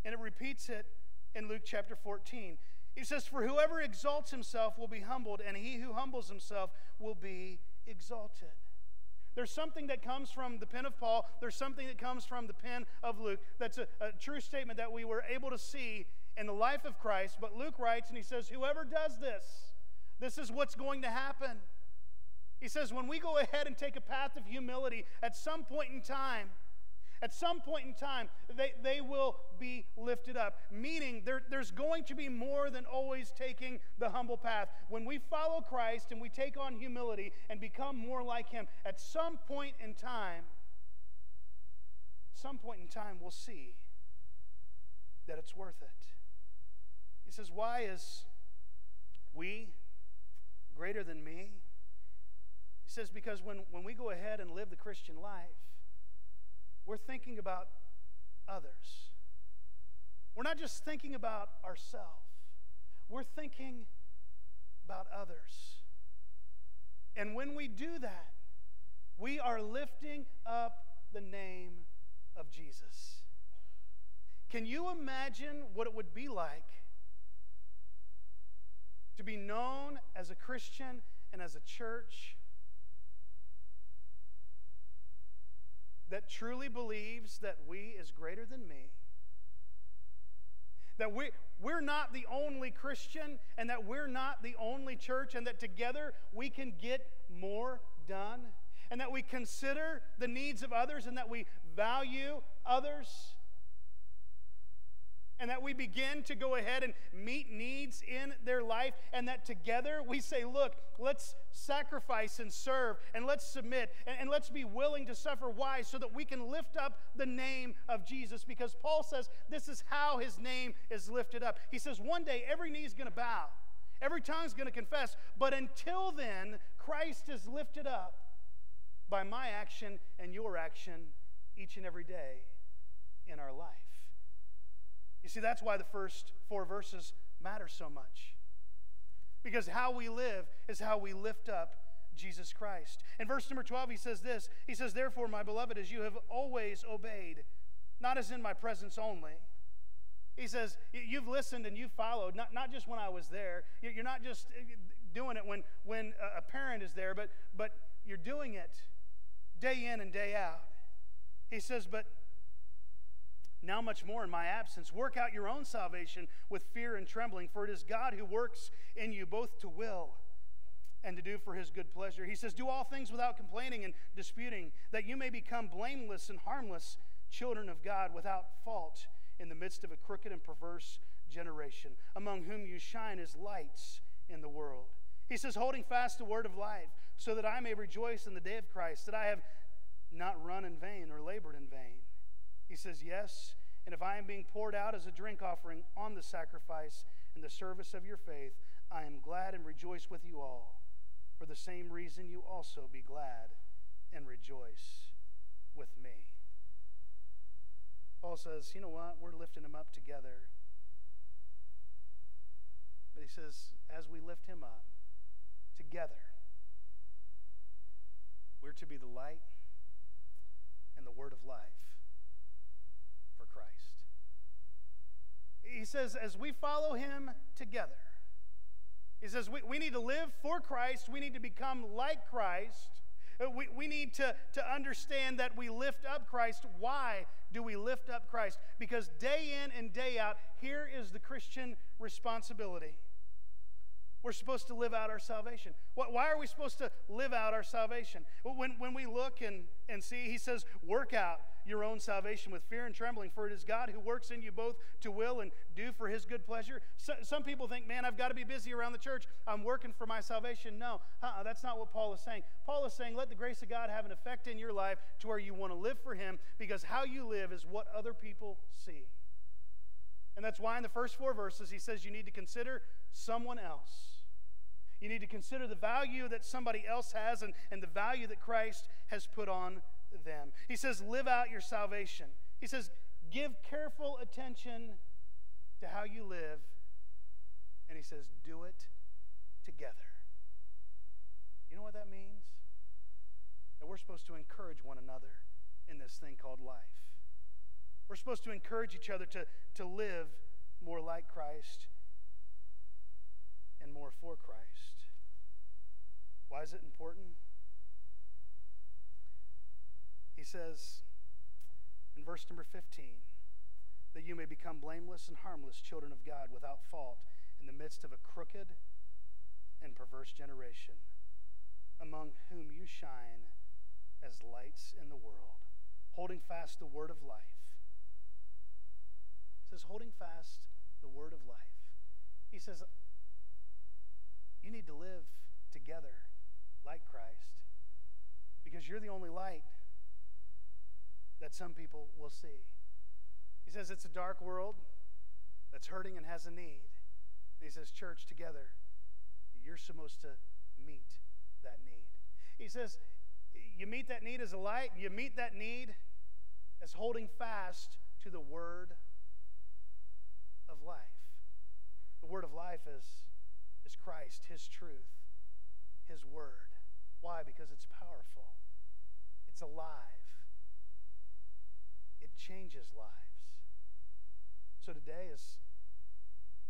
And it repeats it in Luke chapter 14. He says, For whoever exalts himself will be humbled, and he who humbles himself will be exalted. There's something that comes from the pen of Paul, there's something that comes from the pen of Luke that's a, a true statement that we were able to see in the life of Christ. But Luke writes, and he says, Whoever does this, this is what's going to happen. He says, When we go ahead and take a path of humility at some point in time, at some point in time, they, they will be lifted up. Meaning, there, there's going to be more than always taking the humble path. When we follow Christ and we take on humility and become more like Him, at some point in time, some point in time, we'll see that it's worth it. He says, Why is we greater than me? He says, Because when, when we go ahead and live the Christian life, we're thinking about others. We're not just thinking about ourselves, we're thinking about others. And when we do that, we are lifting up the name of Jesus. Can you imagine what it would be like to be known as a Christian and as a church that truly believes that we is greater than me. That we, we're not the only Christian and that we're not the only church, and that together we can get more done, and that we consider the needs of others and that we value others and that we begin to go ahead and meet needs in their life, and that together we say, Look, let's sacrifice and serve, and let's submit, and, and, let's be willing to suffer. Why? So that we can lift up the name of Jesus, because Paul says this is how his name is lifted up. He says, One day every knee is going to bow, every tongue is going to confess, but until then, Christ is lifted up by my action and your action each and every day in our life. You see, that's why the first four verses matter so much. Because how we live is how we lift up Jesus Christ. In verse number 12, he says this He says, Therefore, my beloved, as you have always obeyed, not as in my presence only. He says, You've listened and you've followed, not, not just when I was there. You're not just uh, doing it when, when a parent is there, but, but you're doing it day in and day out. He says, But now, much more in my absence, work out your own salvation with fear and trembling, for it is God who works in you both to will and to do for his good pleasure. He says, Do all things without complaining and disputing, that you may become blameless and harmless children of God without fault in the midst of a crooked and perverse generation, among whom you shine as lights in the world. He says, Holding fast the word of life, so that I may rejoice in the day of Christ, that I have not run in vain or labored in vain. He says, Yes, and if I am being poured out as a drink offering on the sacrifice and the service of your faith, I am glad and rejoice with you all. For the same reason, you also be glad and rejoice with me. Paul says, you know what? We're lifting him up together. But he says, as we lift him up together, we're to be the light and the word of life Christ. He says, as we follow him together, he says, we, we need to live for Christ, we need to become like Christ. Uh, we, we need to, to understand that we lift up Christ. Why do we lift up Christ? Because day in and day out, here is the Christian responsibility. We're supposed to live out our salvation. Why are we supposed to live out our salvation? When, when we look and, and see, he says, work out your own salvation with fear and trembling, for it is God who works in you both to will and do for his good pleasure. So, some people think, man, I've got to be busy around the church. I'm working for my salvation. No, uh-uh, that's not what Paul is saying. Paul is saying, let the grace of God have an effect in your life to where you want to live for him because how you live is what other people see. And that's why in the first four verses he says you need to consider someone else. You need to consider the value that somebody else has and, and the value that Christ has put on them. He says, live out your salvation. He says, give careful attention to how you live. And he says, do it together. You know what that means? That we're supposed to encourage one another in this thing called life. We're supposed to encourage each other to, to live more like Christ and more for Christ. Why is it important? He says in verse number 15 that you may become blameless and harmless children of God without fault in the midst of a crooked and perverse generation, among whom you shine as lights in the world, holding fast the word of life. It says, holding fast the word of life. He says, you need to live together like Christ because you're the only light that some people will see. He says it's a dark world that's hurting and has a need. And he says, church, together, you're supposed to meet that need. He says, you meet that need as a light, you meet that need as holding fast to the word of life. The word of life is, is Christ, his truth, his word. Why? Because it's powerful, it's alive, it changes lives. So today, as,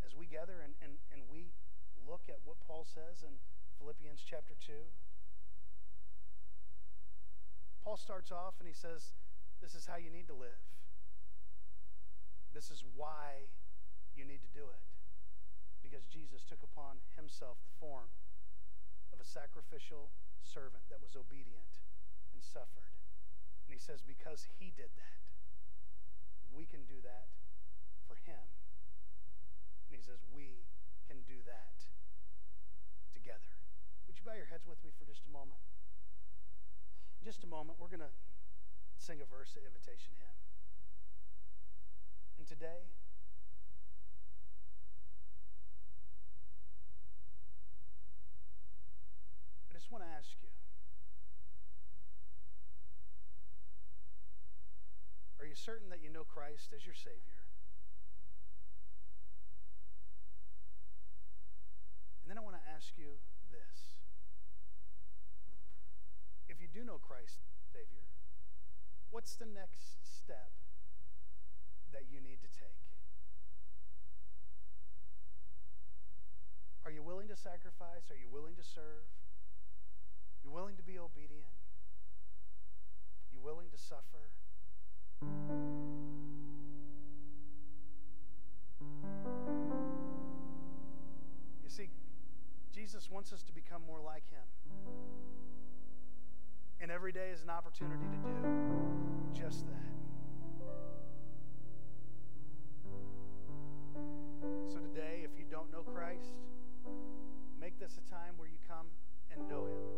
as we gather and, and, and we look at what Paul says in Philippians chapter 2, Paul starts off and he says, This is how you need to live. This is why you need to do it. Because Jesus took upon himself the form of a sacrificial servant that was obedient and suffered. And he says, because he did that, we can do that for him. And he says, we can do that together. Would you bow your heads with me for just a moment? In just a moment, we're going to sing a verse, of invitation hymn. And today, I just want to ask you Are you certain that you know Christ as your Savior? And then I want to ask you this. If you do know Christ, Savior, what's the next step that you need to take? Are you willing to sacrifice? Are you willing to serve? You willing to be obedient? You willing to suffer? You see, Jesus wants us to become more like him. And every day is an opportunity to do just that. So today, if you don't know Christ, make this a time where you come and know him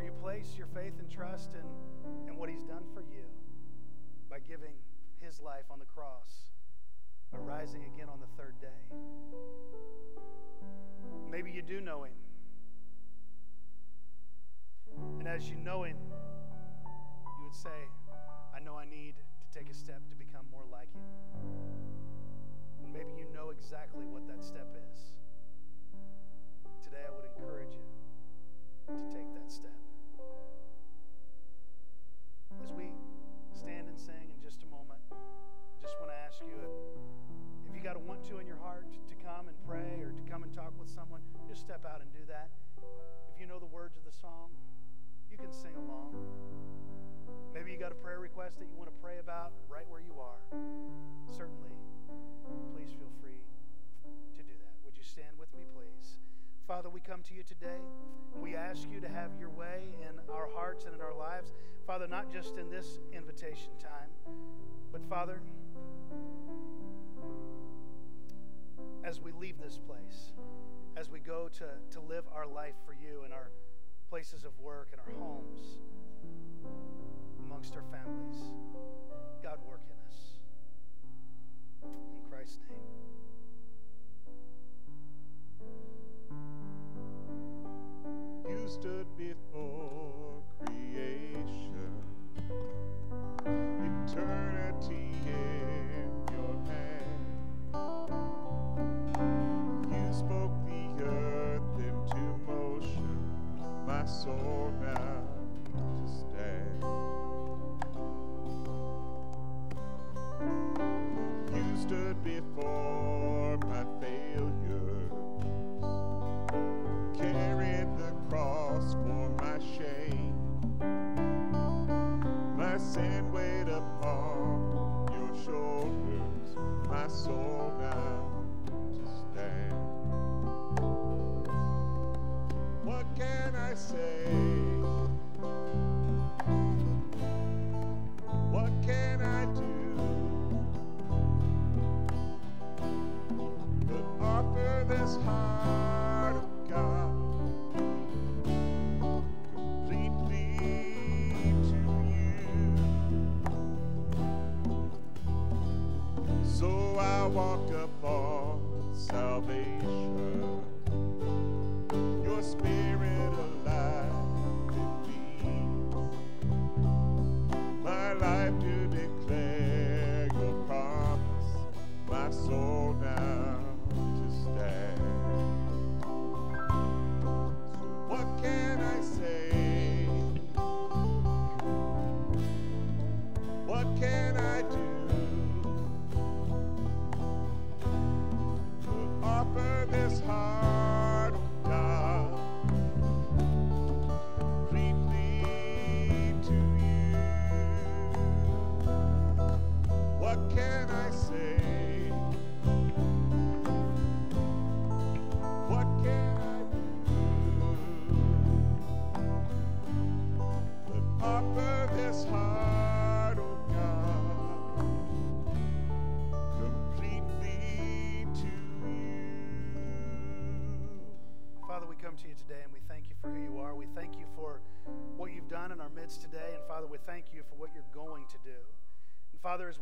where you place your faith and trust in, in what He's done for you by giving His life on the cross, by rising again on the third day. Maybe you do know Him. And as you know Him, you would say, I know I need to take a step to become more like him. And maybe you know exactly what that step is. Today, I would encourage you to take got a want to in your heart to come and pray or to come and talk with someone, just step out and do that. If you know the words of the song, you can sing along. Maybe you got a prayer request that you want to pray about right where you are. Certainly, please feel free to do that. Would you stand with me, please? Father, we come to you today. We ask you to have your way in our hearts and in our lives. Father, not just in this invitation time, but Father, as we leave this place, as we go to, to live our life for you in our places of work, in our homes, amongst our families. God, work in us. In Christ's name. You stood before creation, eternity soul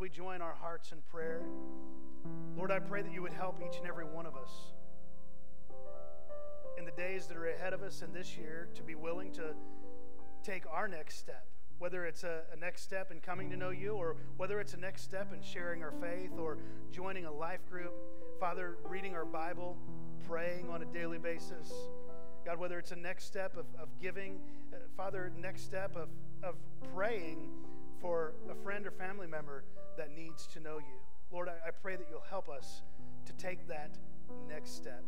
we join our hearts in prayer, Lord, I pray that you would help each and every one of us in the days that are ahead of us in this year to be willing to take our next step, whether it's a, a, next step in coming to know you or whether it's a next step in sharing our faith or joining a life group. Father, reading our Bible, praying on a daily basis. God, whether it's a next step of, of giving, uh, Father, next step of, of praying for a friend or family member that needs to know you. Lord, I, I pray that you'll help us to take that next step.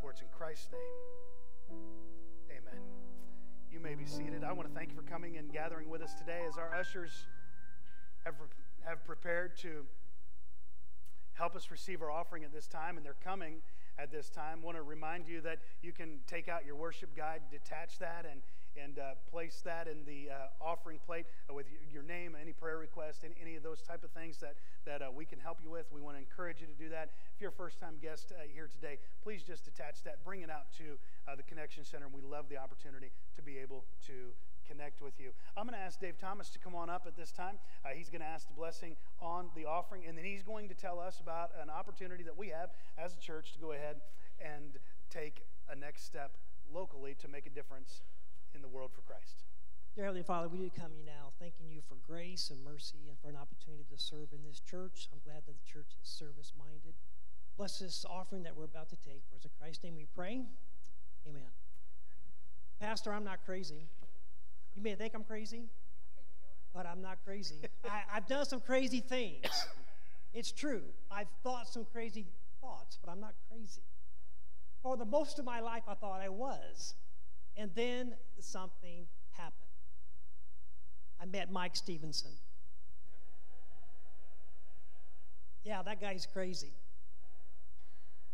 For it's in Christ's name. Amen. You may be seated. I want to thank you for coming and gathering with us today as our ushers have, have prepared to help us receive our offering at this time, and they're coming at this time. I want to remind you that you can take out your worship guide, detach that, and and uh, place that in the uh, offering plate uh, with your name, any prayer request, any, any of those type of things that, that uh, we can help you with. We want to encourage you to do that. If you're a first-time guest uh, here today, please just attach that, bring it out to uh, the Connection Center, and we love the opportunity to be able to connect with you. I'm going to ask Dave Thomas to come on up at this time. he's going to ask the blessing on the offering, and then he's going to tell us about an opportunity that we have as a church to go ahead and take a next step locally to make a difference in the world for Christ. Dear Heavenly Father, we do come to you now, thanking you for grace and mercy and for an opportunity to serve in this church. I'm glad that the church is service minded. Bless this offering that we're about to take. For it's in Christ's name we pray. Amen. Pastor, I'm not crazy. You may think I'm crazy, but I'm not crazy. I, I've done some crazy things. It's true. I've thought some crazy thoughts, but I'm not crazy. For the most of my life, I thought I was. And then something happened. I met Mike Stevenson. Yeah, that guy's crazy.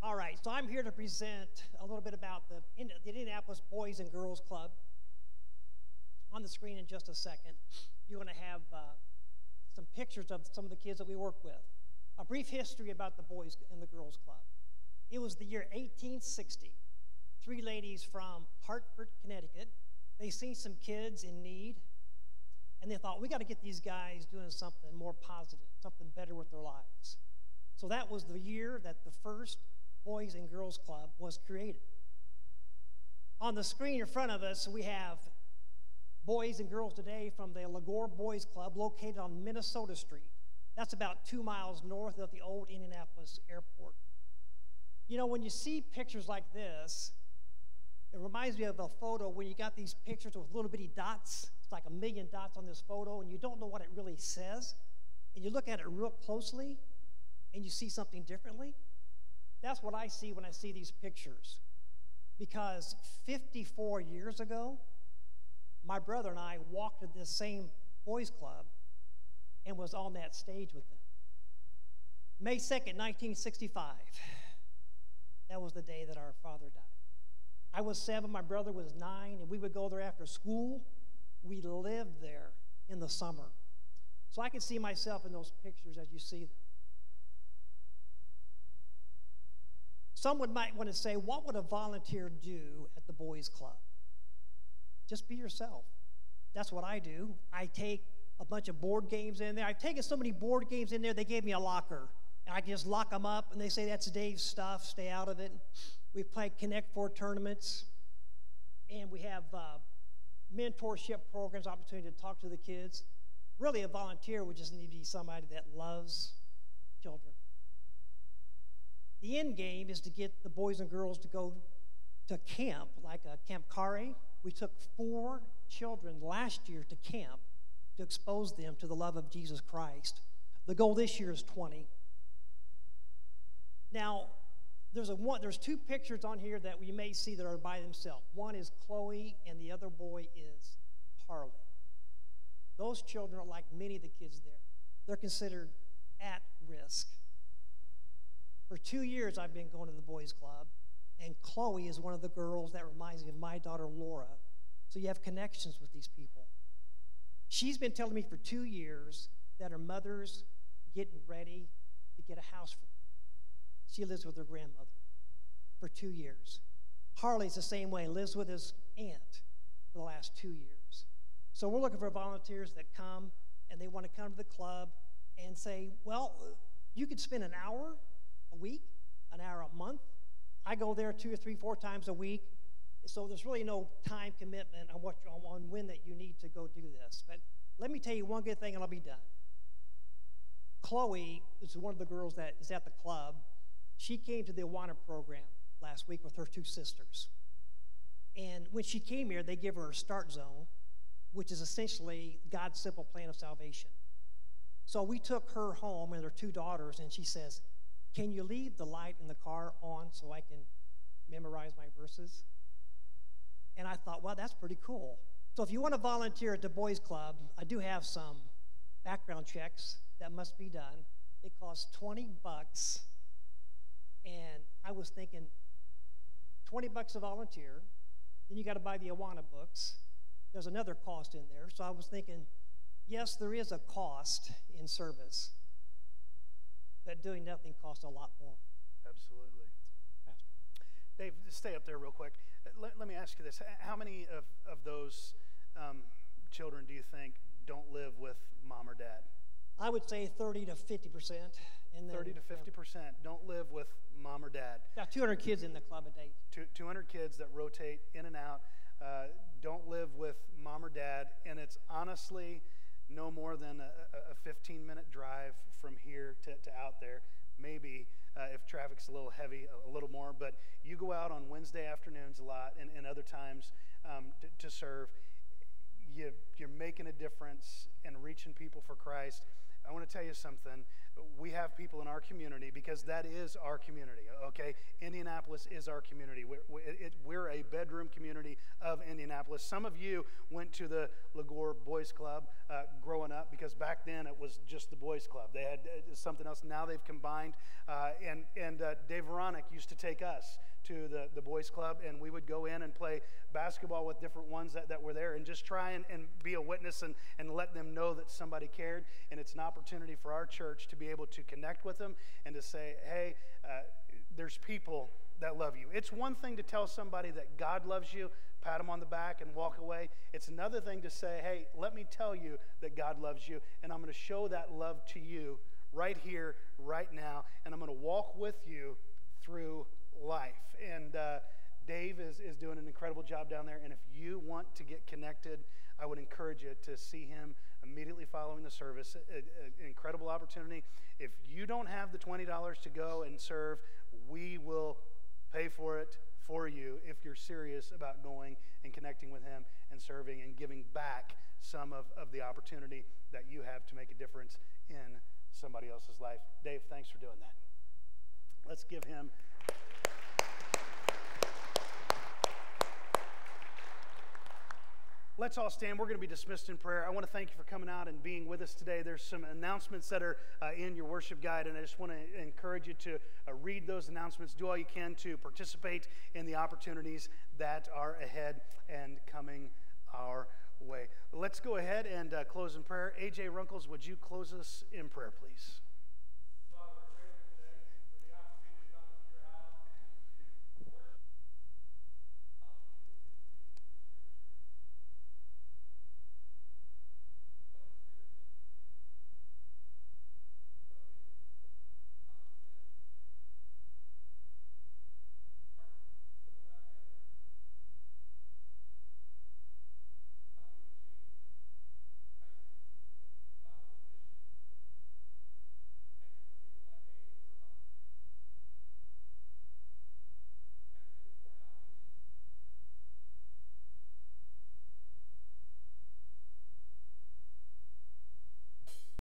All right, so I'm here to present a little bit about the, the Indianapolis Boys and Girls Club. On the screen in just a second, you're going to have uh, some pictures of some of the kids that we work with. A brief history about the Boys and the Girls Club. It was the year 1860. Three ladies from Hartford, Connecticut, they seen some kids in need, and they thought, we got to get these guys doing something more positive, something better with their lives. So that was the year that the first Boys and Girls Club was created. On the screen in front of us, we have boys and girls today from the Lagore Boys Club located on Minnesota Street. That's about two miles north of the old Indianapolis airport. You know, when you see pictures like this, it reminds me of a photo where you got these pictures with little bitty dots. It's like a million dots on this photo, and you don't know what it really says. And you look at it real closely, and you see something differently. That's what I see when I see these pictures. Because 54 years ago, my brother and I walked to this same boys club and was on that stage with them. May 2nd, 1965. That was the day that our father died. I was seven, my brother was nine, and we would go there after school. We lived there in the summer. So I can see myself in those pictures as you see them. Someone might want to say, What would a volunteer do at the boys' club? Just be yourself. That's what I do. I take a bunch of board games in there. I've taken so many board games in there, they gave me a locker. And I can just lock them up, and they say, That's Dave's stuff, stay out of it. We play Connect Four tournaments, and we have uh, mentorship programs, opportunity to talk to the kids. Really, a volunteer would just need to be somebody that loves children. The end game is to get the boys and girls to go to camp, like a Camp Kare. We took four children last year to camp to expose them to the love of Jesus Christ. The goal this year is 20. Now, there's a one, there's two pictures on here that we may see that are by themselves. One is Chloe, and the other boy is Harley. Those children are like many of the kids there. They're considered at risk. For two years, I've been going to the boys' club, and Chloe is one of the girls that reminds me of my daughter Laura. So you have connections with these people. She's been telling me for two years that her mother's getting ready to get a house for. She lives with her grandmother for two years. Harley's the same way, lives with his aunt for the last two years. So we're looking for volunteers that come and they want to come to the club and say, well, you could spend an hour a week, an hour a month. I go there two or three, four times a week. So there's really no time commitment on what on when that you need to go do this. But let me tell you one good thing, and I'll be done. Chloe is one of the girls that is at the club. She came to the Awana program last week with her two sisters. And when she came here, they give her a start zone, which is essentially God's simple plan of salvation. So we took her home and her two daughters, and she says, can you leave the light in the car on so I can memorize my verses? And I thought, well, that's pretty cool. So if you want to volunteer at the Boys Club, I do have some background checks that must be done. It costs 20 bucks. And I was thinking, 20 bucks a volunteer. Then you got to buy the Awana books. There's another cost in there. So I was thinking, yes, there is a cost in service but doing nothing costs a lot more. Absolutely. Pastor. Dave, stay up there real quick. Let, let me ask you this. How many of, of those um, children do you think don't live with mom or dad? I would say 30 to 50 percent. 30 to 50 percent don't live with mom or dad. Got 200 kids in the club a day. 200 kids that rotate in and out. uh, don't live with mom or dad, and it's honestly no more than a, a 15 minute drive from here to, to out there. Maybe uh, if traffic's a little heavy, a, a, little more. But you go out on Wednesday afternoons a lot and, and other times um, to, to serve. You, you're making a difference and reaching people for Christ. I want to tell you something. We have people in our community because that is our community, okay? Indianapolis is our community. We're, we're, a bedroom community of Indianapolis. Some of you went to the Lagore Boys Club uh, growing up because back then it was just the Boys Club. They had uh, something else. Now they've combined. Uh, and and uh, Dave Veronic used to take us to the, the boys club and we would go in and play basketball with different ones that, that were there and just try and, and be a witness and, and let them know that somebody cared. And it's an opportunity for our church to be able to connect with them and to say hey uh, there's people that love you. It's one thing to tell somebody that god loves you pat them on the back and walk away. It's another thing to say hey let me tell you that god loves you and i'm going to show that love to you right here right now and i'm going to walk with you through life. And uh, Dave is, is doing an incredible job down there. And if you want to get connected, I would encourage you to see him immediately following the service. An incredible opportunity. If you don't have the $20 to go and serve, we will pay for it for you if you're serious about going and connecting with him and serving and giving back some of, of the opportunity that you have to make a difference in somebody else's life. Dave, thanks for doing that. Let's give him. Let's all stand. We're going to be dismissed in prayer. I want to thank you for coming out and being with us today. There's some announcements that are uh, in your worship guide, and I just want to encourage you to uh, read those announcements. Do all you can to participate in the opportunities that are ahead and coming our way. Let's go ahead and uh, close in prayer. AJ Runkles, would you close us in prayer, please?